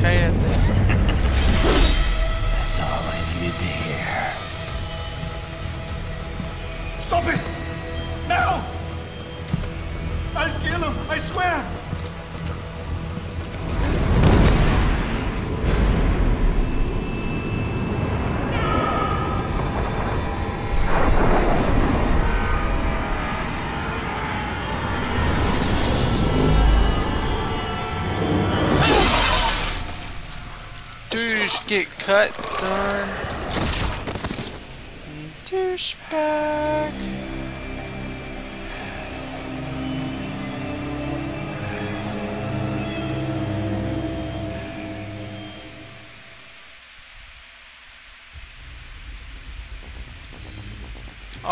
Cállate. That's all I needed to hear. I swear! Get cut, son. Douchebag.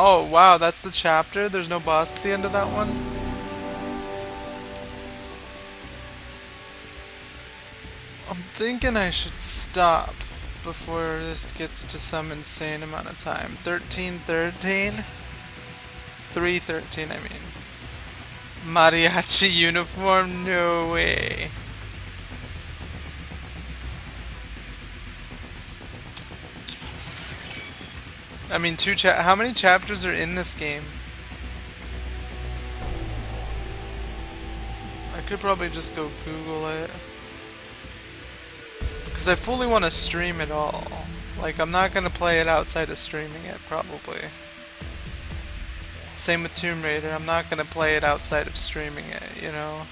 Oh, wow, that's the chapter? There's no boss at the end of that one? I'm thinking I should stop before this gets to some insane amount of time. 1313? 313, I mean. Mariachi uniform? No way. I mean, two cha- how many chapters are in this game? I could probably just go Google it. Because I fully want to stream it all. Like, I'm not going to play it outside of streaming it, probably. Same with Tomb Raider, I'm not going to play it outside of streaming it, you know?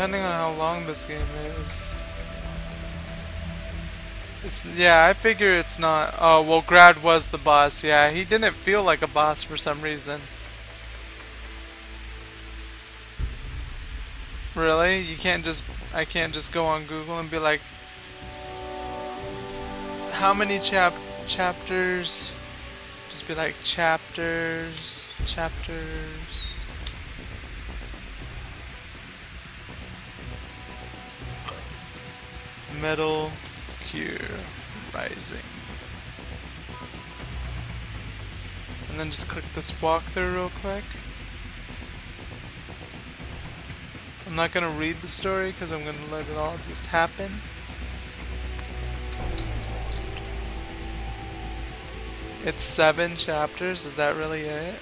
Depending on how long this game is. It's, yeah, I figure it's not. Oh, well, Grad was the boss. Yeah, he didn't feel like a boss for some reason. Really? You can't just. I can't just go on Google and be like. How many chap chapters? Just be like chapters, chapters. Metal Gear Rising. And then just click this walkthrough real quick. I'm not gonna read the story because I'm gonna let it all just happen. It's seven chapters, is that really it?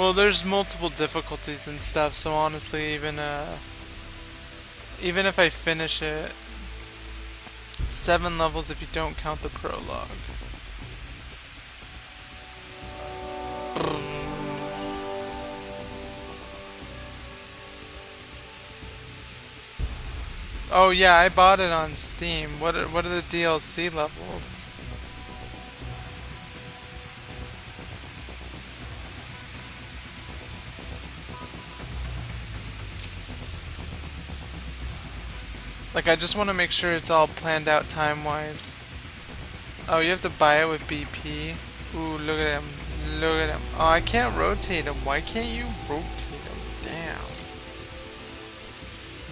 Well, there's multiple difficulties and stuff, so honestly, even uh, even if I finish it, seven levels if you don't count the prologue. Oh yeah, I bought it on Steam. What are, what are the DLC levels? Like I just want to make sure it's all planned out time-wise. Oh, you have to buy it with BP. Ooh, look at him. Look at him. Oh, I can't rotate him. Why can't you rotate him? Damn.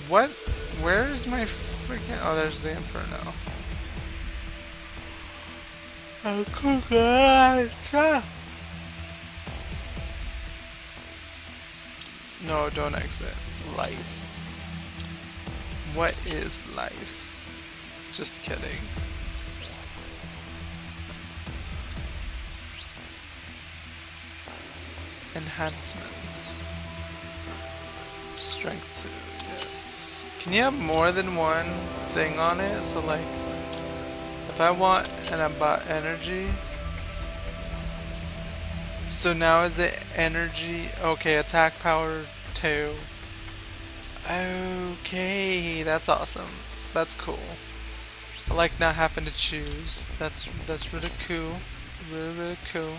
What? Where's my freaking... Oh, there's the Inferno. Oh, God. No, don't exit. Life. What is life? Just kidding. Enhancements. Strength 2, yes. Can you have more than one thing on it? So like, if I want and I bought energy, so now is it energy, okay, attack power 2. Okay, that's awesome. That's cool. I like not having to choose. That's that's really cool. Really, really cool.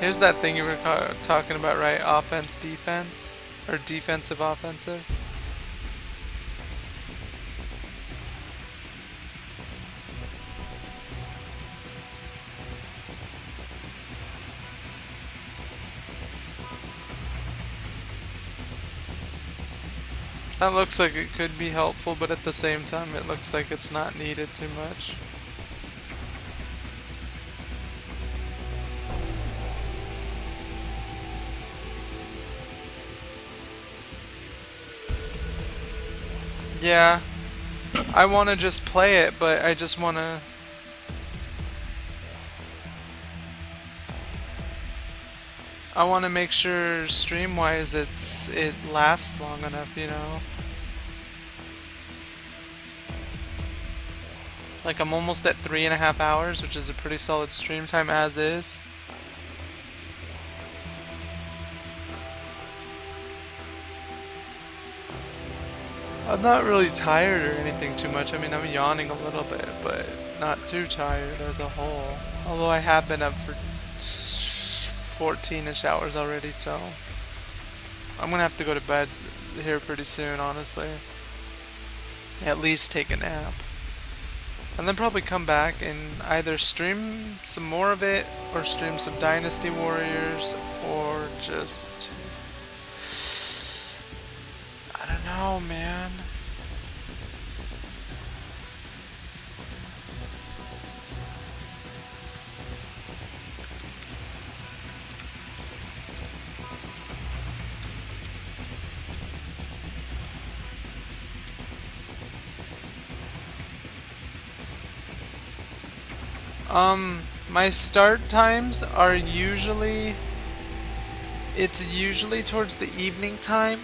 Here's that thing you were talking about, right? Offense, defense? Or defensive, offensive? That looks like it could be helpful, but at the same time it looks like it's not needed too much. Yeah, I want to just play it, but I just want to I want to make sure stream-wise it's it lasts long enough, you know. Like I'm almost at three and a half hours, which is a pretty solid stream time as is. I'm not really tired or anything too much. I mean, I'm yawning a little bit, but not too tired as a whole. Although I have been up for 14-ish hours already, so I'm gonna have to go to bed here pretty soon, honestly. At least take a nap. And then probably come back and either stream some more of it, or stream some Dynasty Warriors, or just... I don't know, man. Um, my start times are usually, it's usually towards the evening time,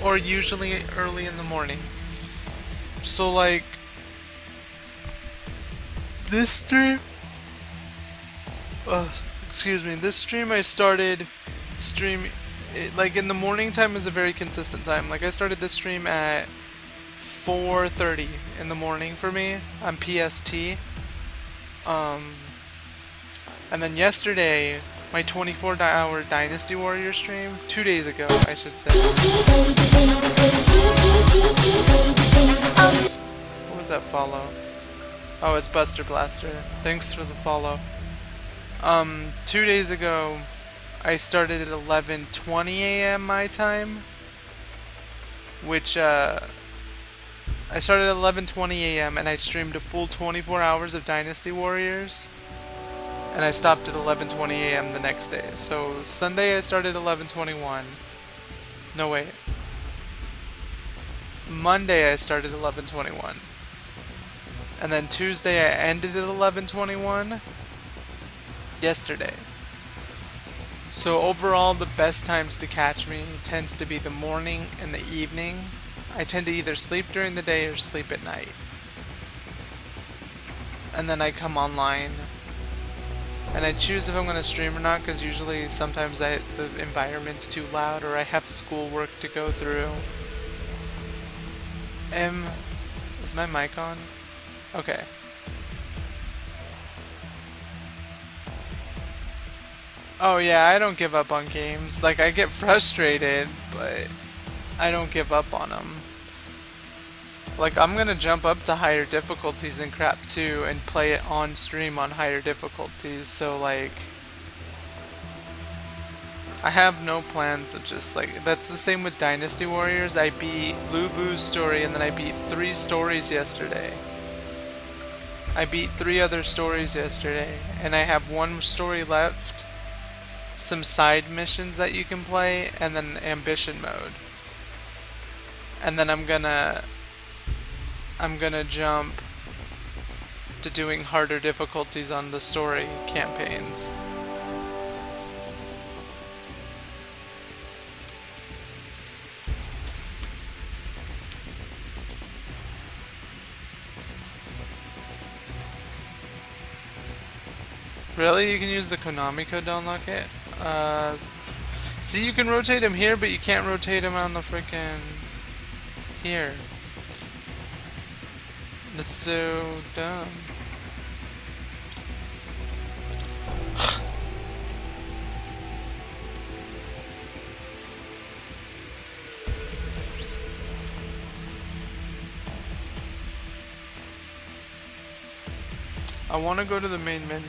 or usually early in the morning. So like, this stream, uh, excuse me, this stream I started stream, it, like in the morning time is a very consistent time. Like I started this stream at 4.30 in the morning for me on PST. Um, and then yesterday, my 24 hour Dynasty Warrior stream, two days ago, I should say. What was that follow? Oh, it's Buster Blaster. Thanks for the follow. Um, two days ago, I started at 11:20 a.m. my time, which uh, I started at 11:20 a.m. and I streamed a full 24 hours of Dynasty Warriors. And I stopped at 11:20 a.m. the next day. So Sunday I started at 11:21. No wait. Monday I started at 11:21. And then Tuesday I ended at 11:21. Yesterday. So overall the best times to catch me tends to be the morning and the evening I tend to either sleep during the day or sleep at night. And then I come online and I choose if I'm going to stream or not because usually sometimes I, the environment's too loud or I have schoolwork to go through. am... Is my mic on? Okay. Oh yeah, I don't give up on games. Like, I get frustrated, but I don't give up on them. Like, I'm gonna jump up to higher difficulties in crap 2 and play it on stream on higher difficulties, so like... I have no plans of just like that's the same with Dynasty Warriors. I beat Lu Bu's story and then I beat three stories yesterday. I beat three other stories yesterday and I have one story left, some side missions that you can play and then ambition mode. And then I'm gonna I'm gonna jump to doing harder difficulties on the story campaigns. Really? You can use the Konami code to unlock it? Uh, see, you can rotate him here, but you can't rotate him on the freaking here. That's so dumb. I want to go to the main menu.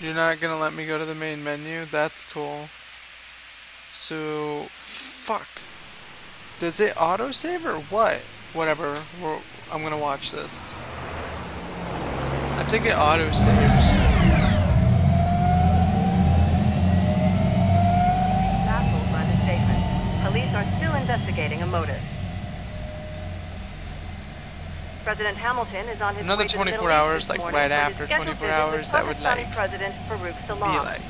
You're not gonna let me go to the main menu? That's cool. So, fuck. Does it autosave or what? Whatever. We're, I'm gonna watch this. I think it autosaves. Baffled by the statement, police are still investigating a motive. President Hamilton is on his Another way to 24 hours, like, morning right after 24 hours, that would, like, President Farouk Be Salam. like,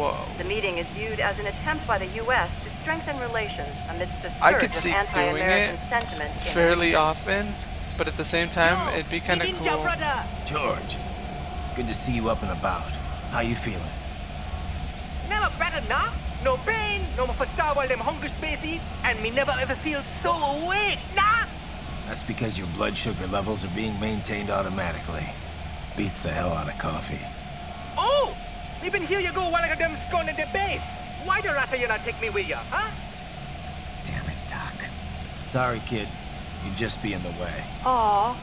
whoa. The meeting is viewed as an attempt by the U.S. to strengthen relations amidst the surge I could of see doing anti-American it sentiment fairly region. often, but at the same time, it'd be kind of cool. George, good to see you up and about. How you feeling? Never better nah. No pain, no more for star while them hunger species, and me never ever feel so awake, nah. That's because your blood sugar levels are being maintained automatically. Beats the hell out of coffee. Even here you go while I got them scone in the base. Why the rat you not take me with you, huh? Damn it, Doc. Sorry, kid. You'd just be in the way. Aw,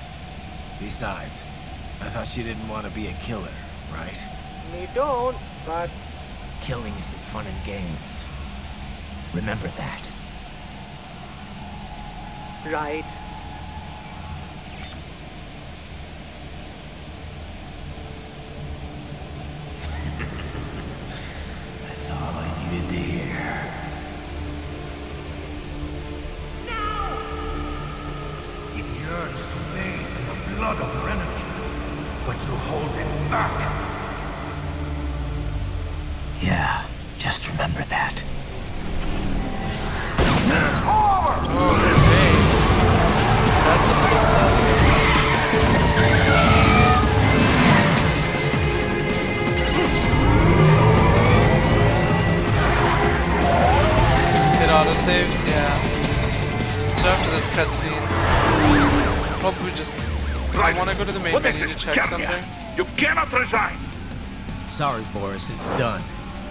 Besides, I thought you didn't want to be a killer, right? Me don't, but... Killing isn't fun and games. Remember that. Right. Check Champion? something. You cannot resign. Sorry, Boris, it's done.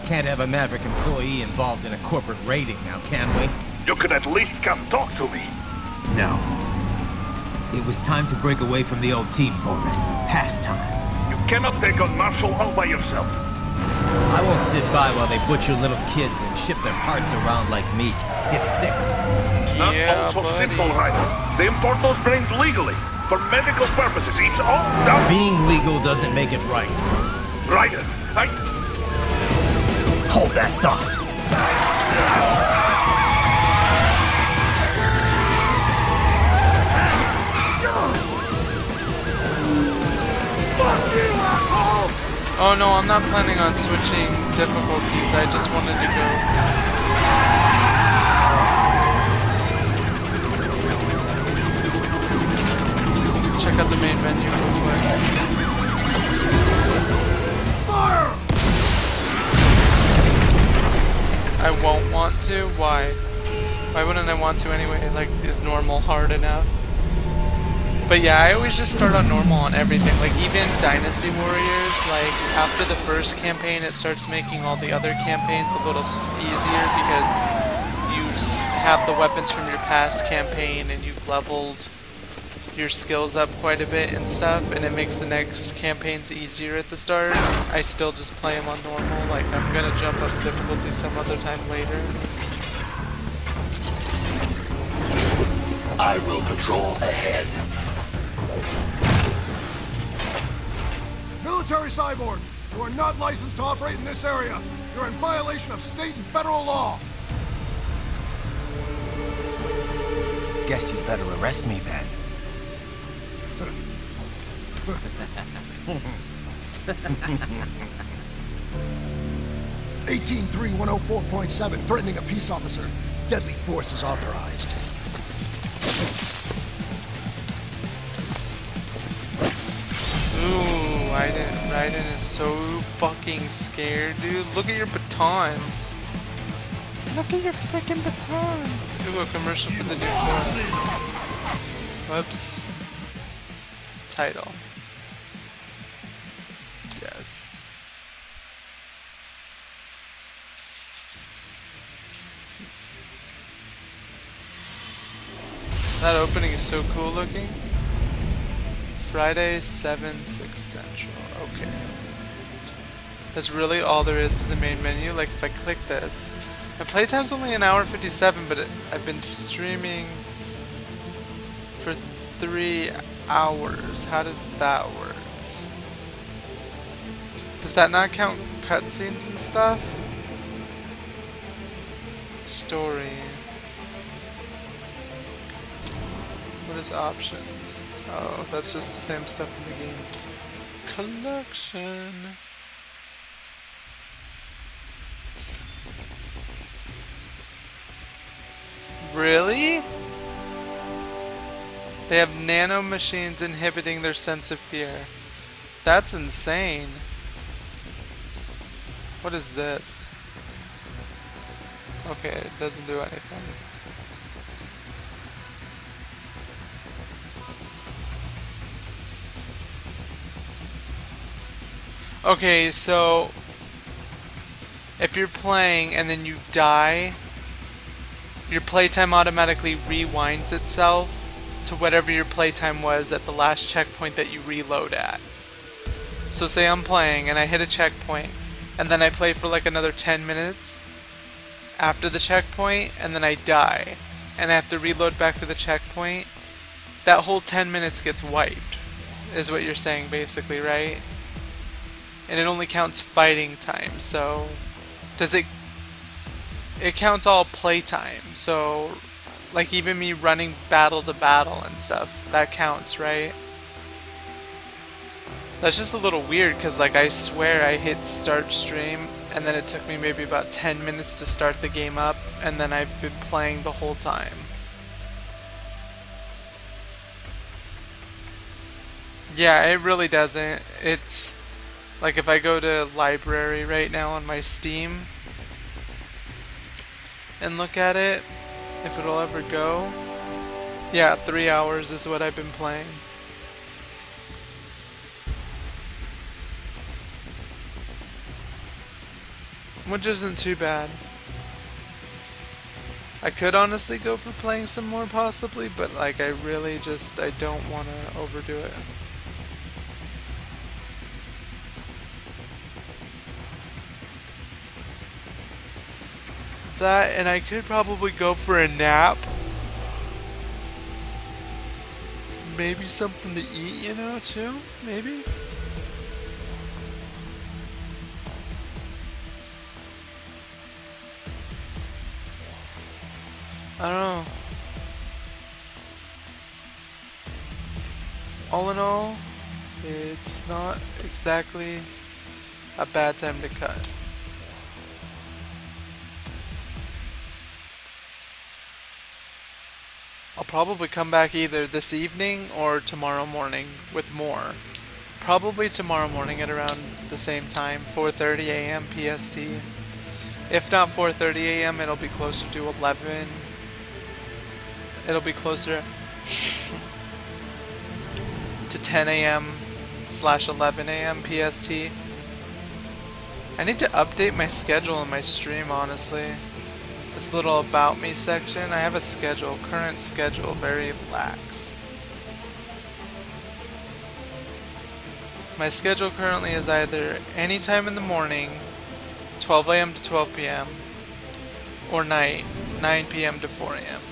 Can't have a Maverick employee involved in a corporate raiding now, can we? You could at least come talk to me. No. It was time to break away from the old team, Boris. Past time. You cannot take on Marshal all by yourself. I won't sit by while they butcher little kids and ship their parts around like meat. It's sick. Not also simple, Raiden. They import those brains legally. For medical purposes. It's all done. Being legal doesn't make it right. Raiden, I... Hold that thought. Oh no, I'm not planning on switching difficulties. I just wanted to go. The main real quick. I won't want to? Why? Why wouldn't I want to anyway? Like, is normal hard enough? But yeah, I always just start on normal on everything. Like, even Dynasty Warriors, like, after the first campaign, it starts making all the other campaigns a little easier because you have the weapons from your past campaign and you've leveled your skills up quite a bit and stuff, and it makes the next campaigns easier at the start. I still just play them on normal, like, I'm gonna jump up difficulty some other time later. I will patrol ahead. Military Cyborg, you are not licensed to operate in this area. You're in violation of state and federal law. Guess you better arrest me then. Eighteen three one oh four point seven, threatening a peace officer. Deadly force is authorized. Ooh, Raiden, Raiden is so fucking scared, dude. Look at your batons. Look at your freaking batons. Ooh, a commercial for the new car. Whoops. Title. That opening is so cool looking. Friday 7 6 Central. Okay. That's really all there is to the main menu. Like if I click this, my playtime's only an hour 57, but it, I've been streaming for three hours. How does that work? Does that not count cutscenes and stuff? Story. What is options? Oh, that's just the same stuff in the game. Collection. Really? They have nano machines inhibiting their sense of fear. That's insane. What is this? Okay, it doesn't do anything. Okay, so if you're playing and then you die, your playtime automatically rewinds itself to whatever your playtime was at the last checkpoint that you reload at. So say I'm playing and I hit a checkpoint and then I play for like another 10 minutes after the checkpoint and then I die and I have to reload back to the checkpoint. That whole 10 minutes gets wiped is what you're saying basically, right? And it only counts fighting time. So does it? It counts all playtime. So like even me running battle to battle and stuff that counts, right? That's just a little weird because like I swear I hit start stream and then it took me maybe about 10 minutes to start the game up and then I've been playing the whole time. Yeah, it really doesn't. It's like if I go to library right now on my Steam and look at it, if it'll ever go, yeah, three hours is what I've been playing. Which isn't too bad. I could honestly go for playing some more possibly, but like I really just, I don't want to overdo it. That, and I could probably go for a nap. Maybe something to eat, you know, too? Maybe? I don't know. All in all, it's not exactly a bad time to cut. I'll probably come back either this evening or tomorrow morning with more. Probably tomorrow morning at around the same time, 4.30 a.m. PST. If not 4:30 a.m., it'll be closer to 11. It'll be closer to 10 a.m. slash 11 a.m. PST. I need to update my schedule and my stream, honestly. This little about me section, I have a schedule, current schedule, very lax. My schedule currently is either anytime in the morning, 12 a.m. to 12 p.m., or night, 9 p.m. to 4 a.m.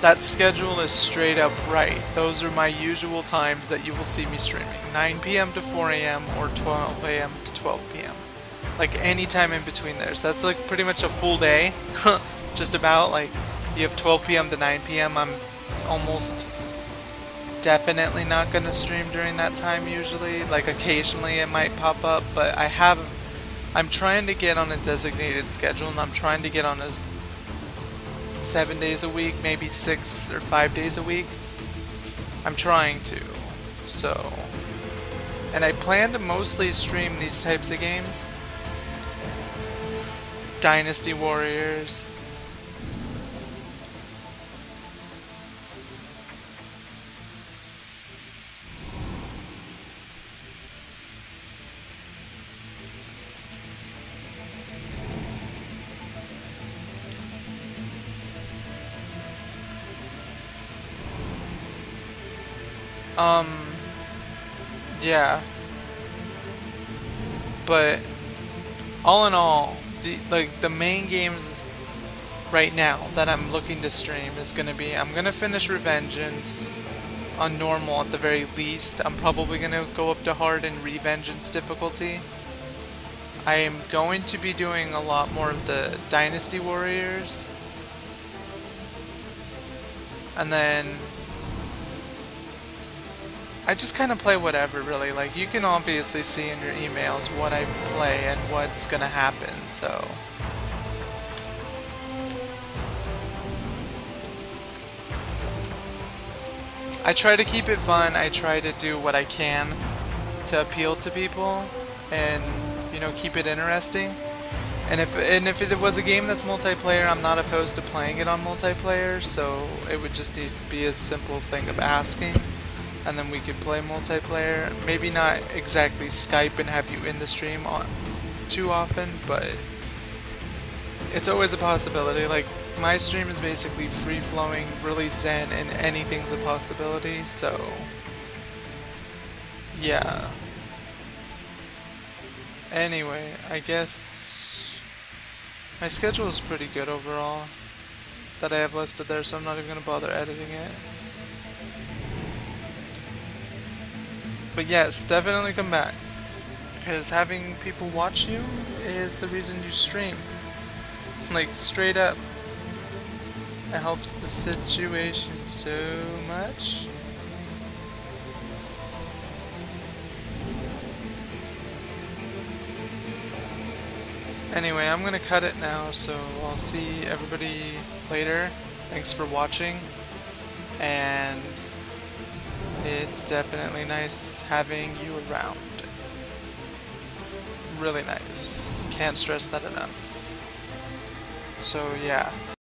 That schedule is straight up right. Those are my usual times that you will see me streaming. 9 p.m. to 4 a.m. or 12 a.m. to 12 p.m. Like any time in between there. So that's like pretty much a full day. Just about like you have 12 p.m. to 9 p.m. I'm almost definitely not to stream during that time usually. Like occasionally it might pop up, but I have I'm trying to get on a designated schedule and I'm trying to get on a 7 days a week, maybe 6 or 5 days a week. I'm trying to. So and I plan to mostly stream these types of games. Dynasty Warriors, Um, yeah. But all in all, the like the main games right now that I'm looking to stream is gonna be I'm gonna finish Revengeance on normal at the very least. I'm probably gonna go up to hard and Revengeance difficulty. I am going to be doing a lot more of the Dynasty Warriors. And then I just kind of play whatever, really. Like, you can obviously see in your emails what I play and what's going to happen, so... I try to keep it fun, I try to do what I can to appeal to people and, you know, keep it interesting. And if and if it was a game that's multiplayer, I'm not opposed to playing it on multiplayer, so it would just be a simple thing of asking and then we could play multiplayer. Maybe not exactly Skype and have you in the stream on too often, but it's always a possibility. Like my stream is basically free flowing, really zen, and anything's a possibility. So yeah. Anyway, I guess my schedule is pretty good overall that I have listed there, so I'm not even gonna bother editing it. But yes, definitely come back. Because having people watch you is the reason you stream. Like, straight up. It helps the situation so much. Anyway, I'm gonna cut it now, so I'll see everybody later. Thanks for watching, and it's definitely nice having you around. Really nice. Can't stress that enough. So yeah.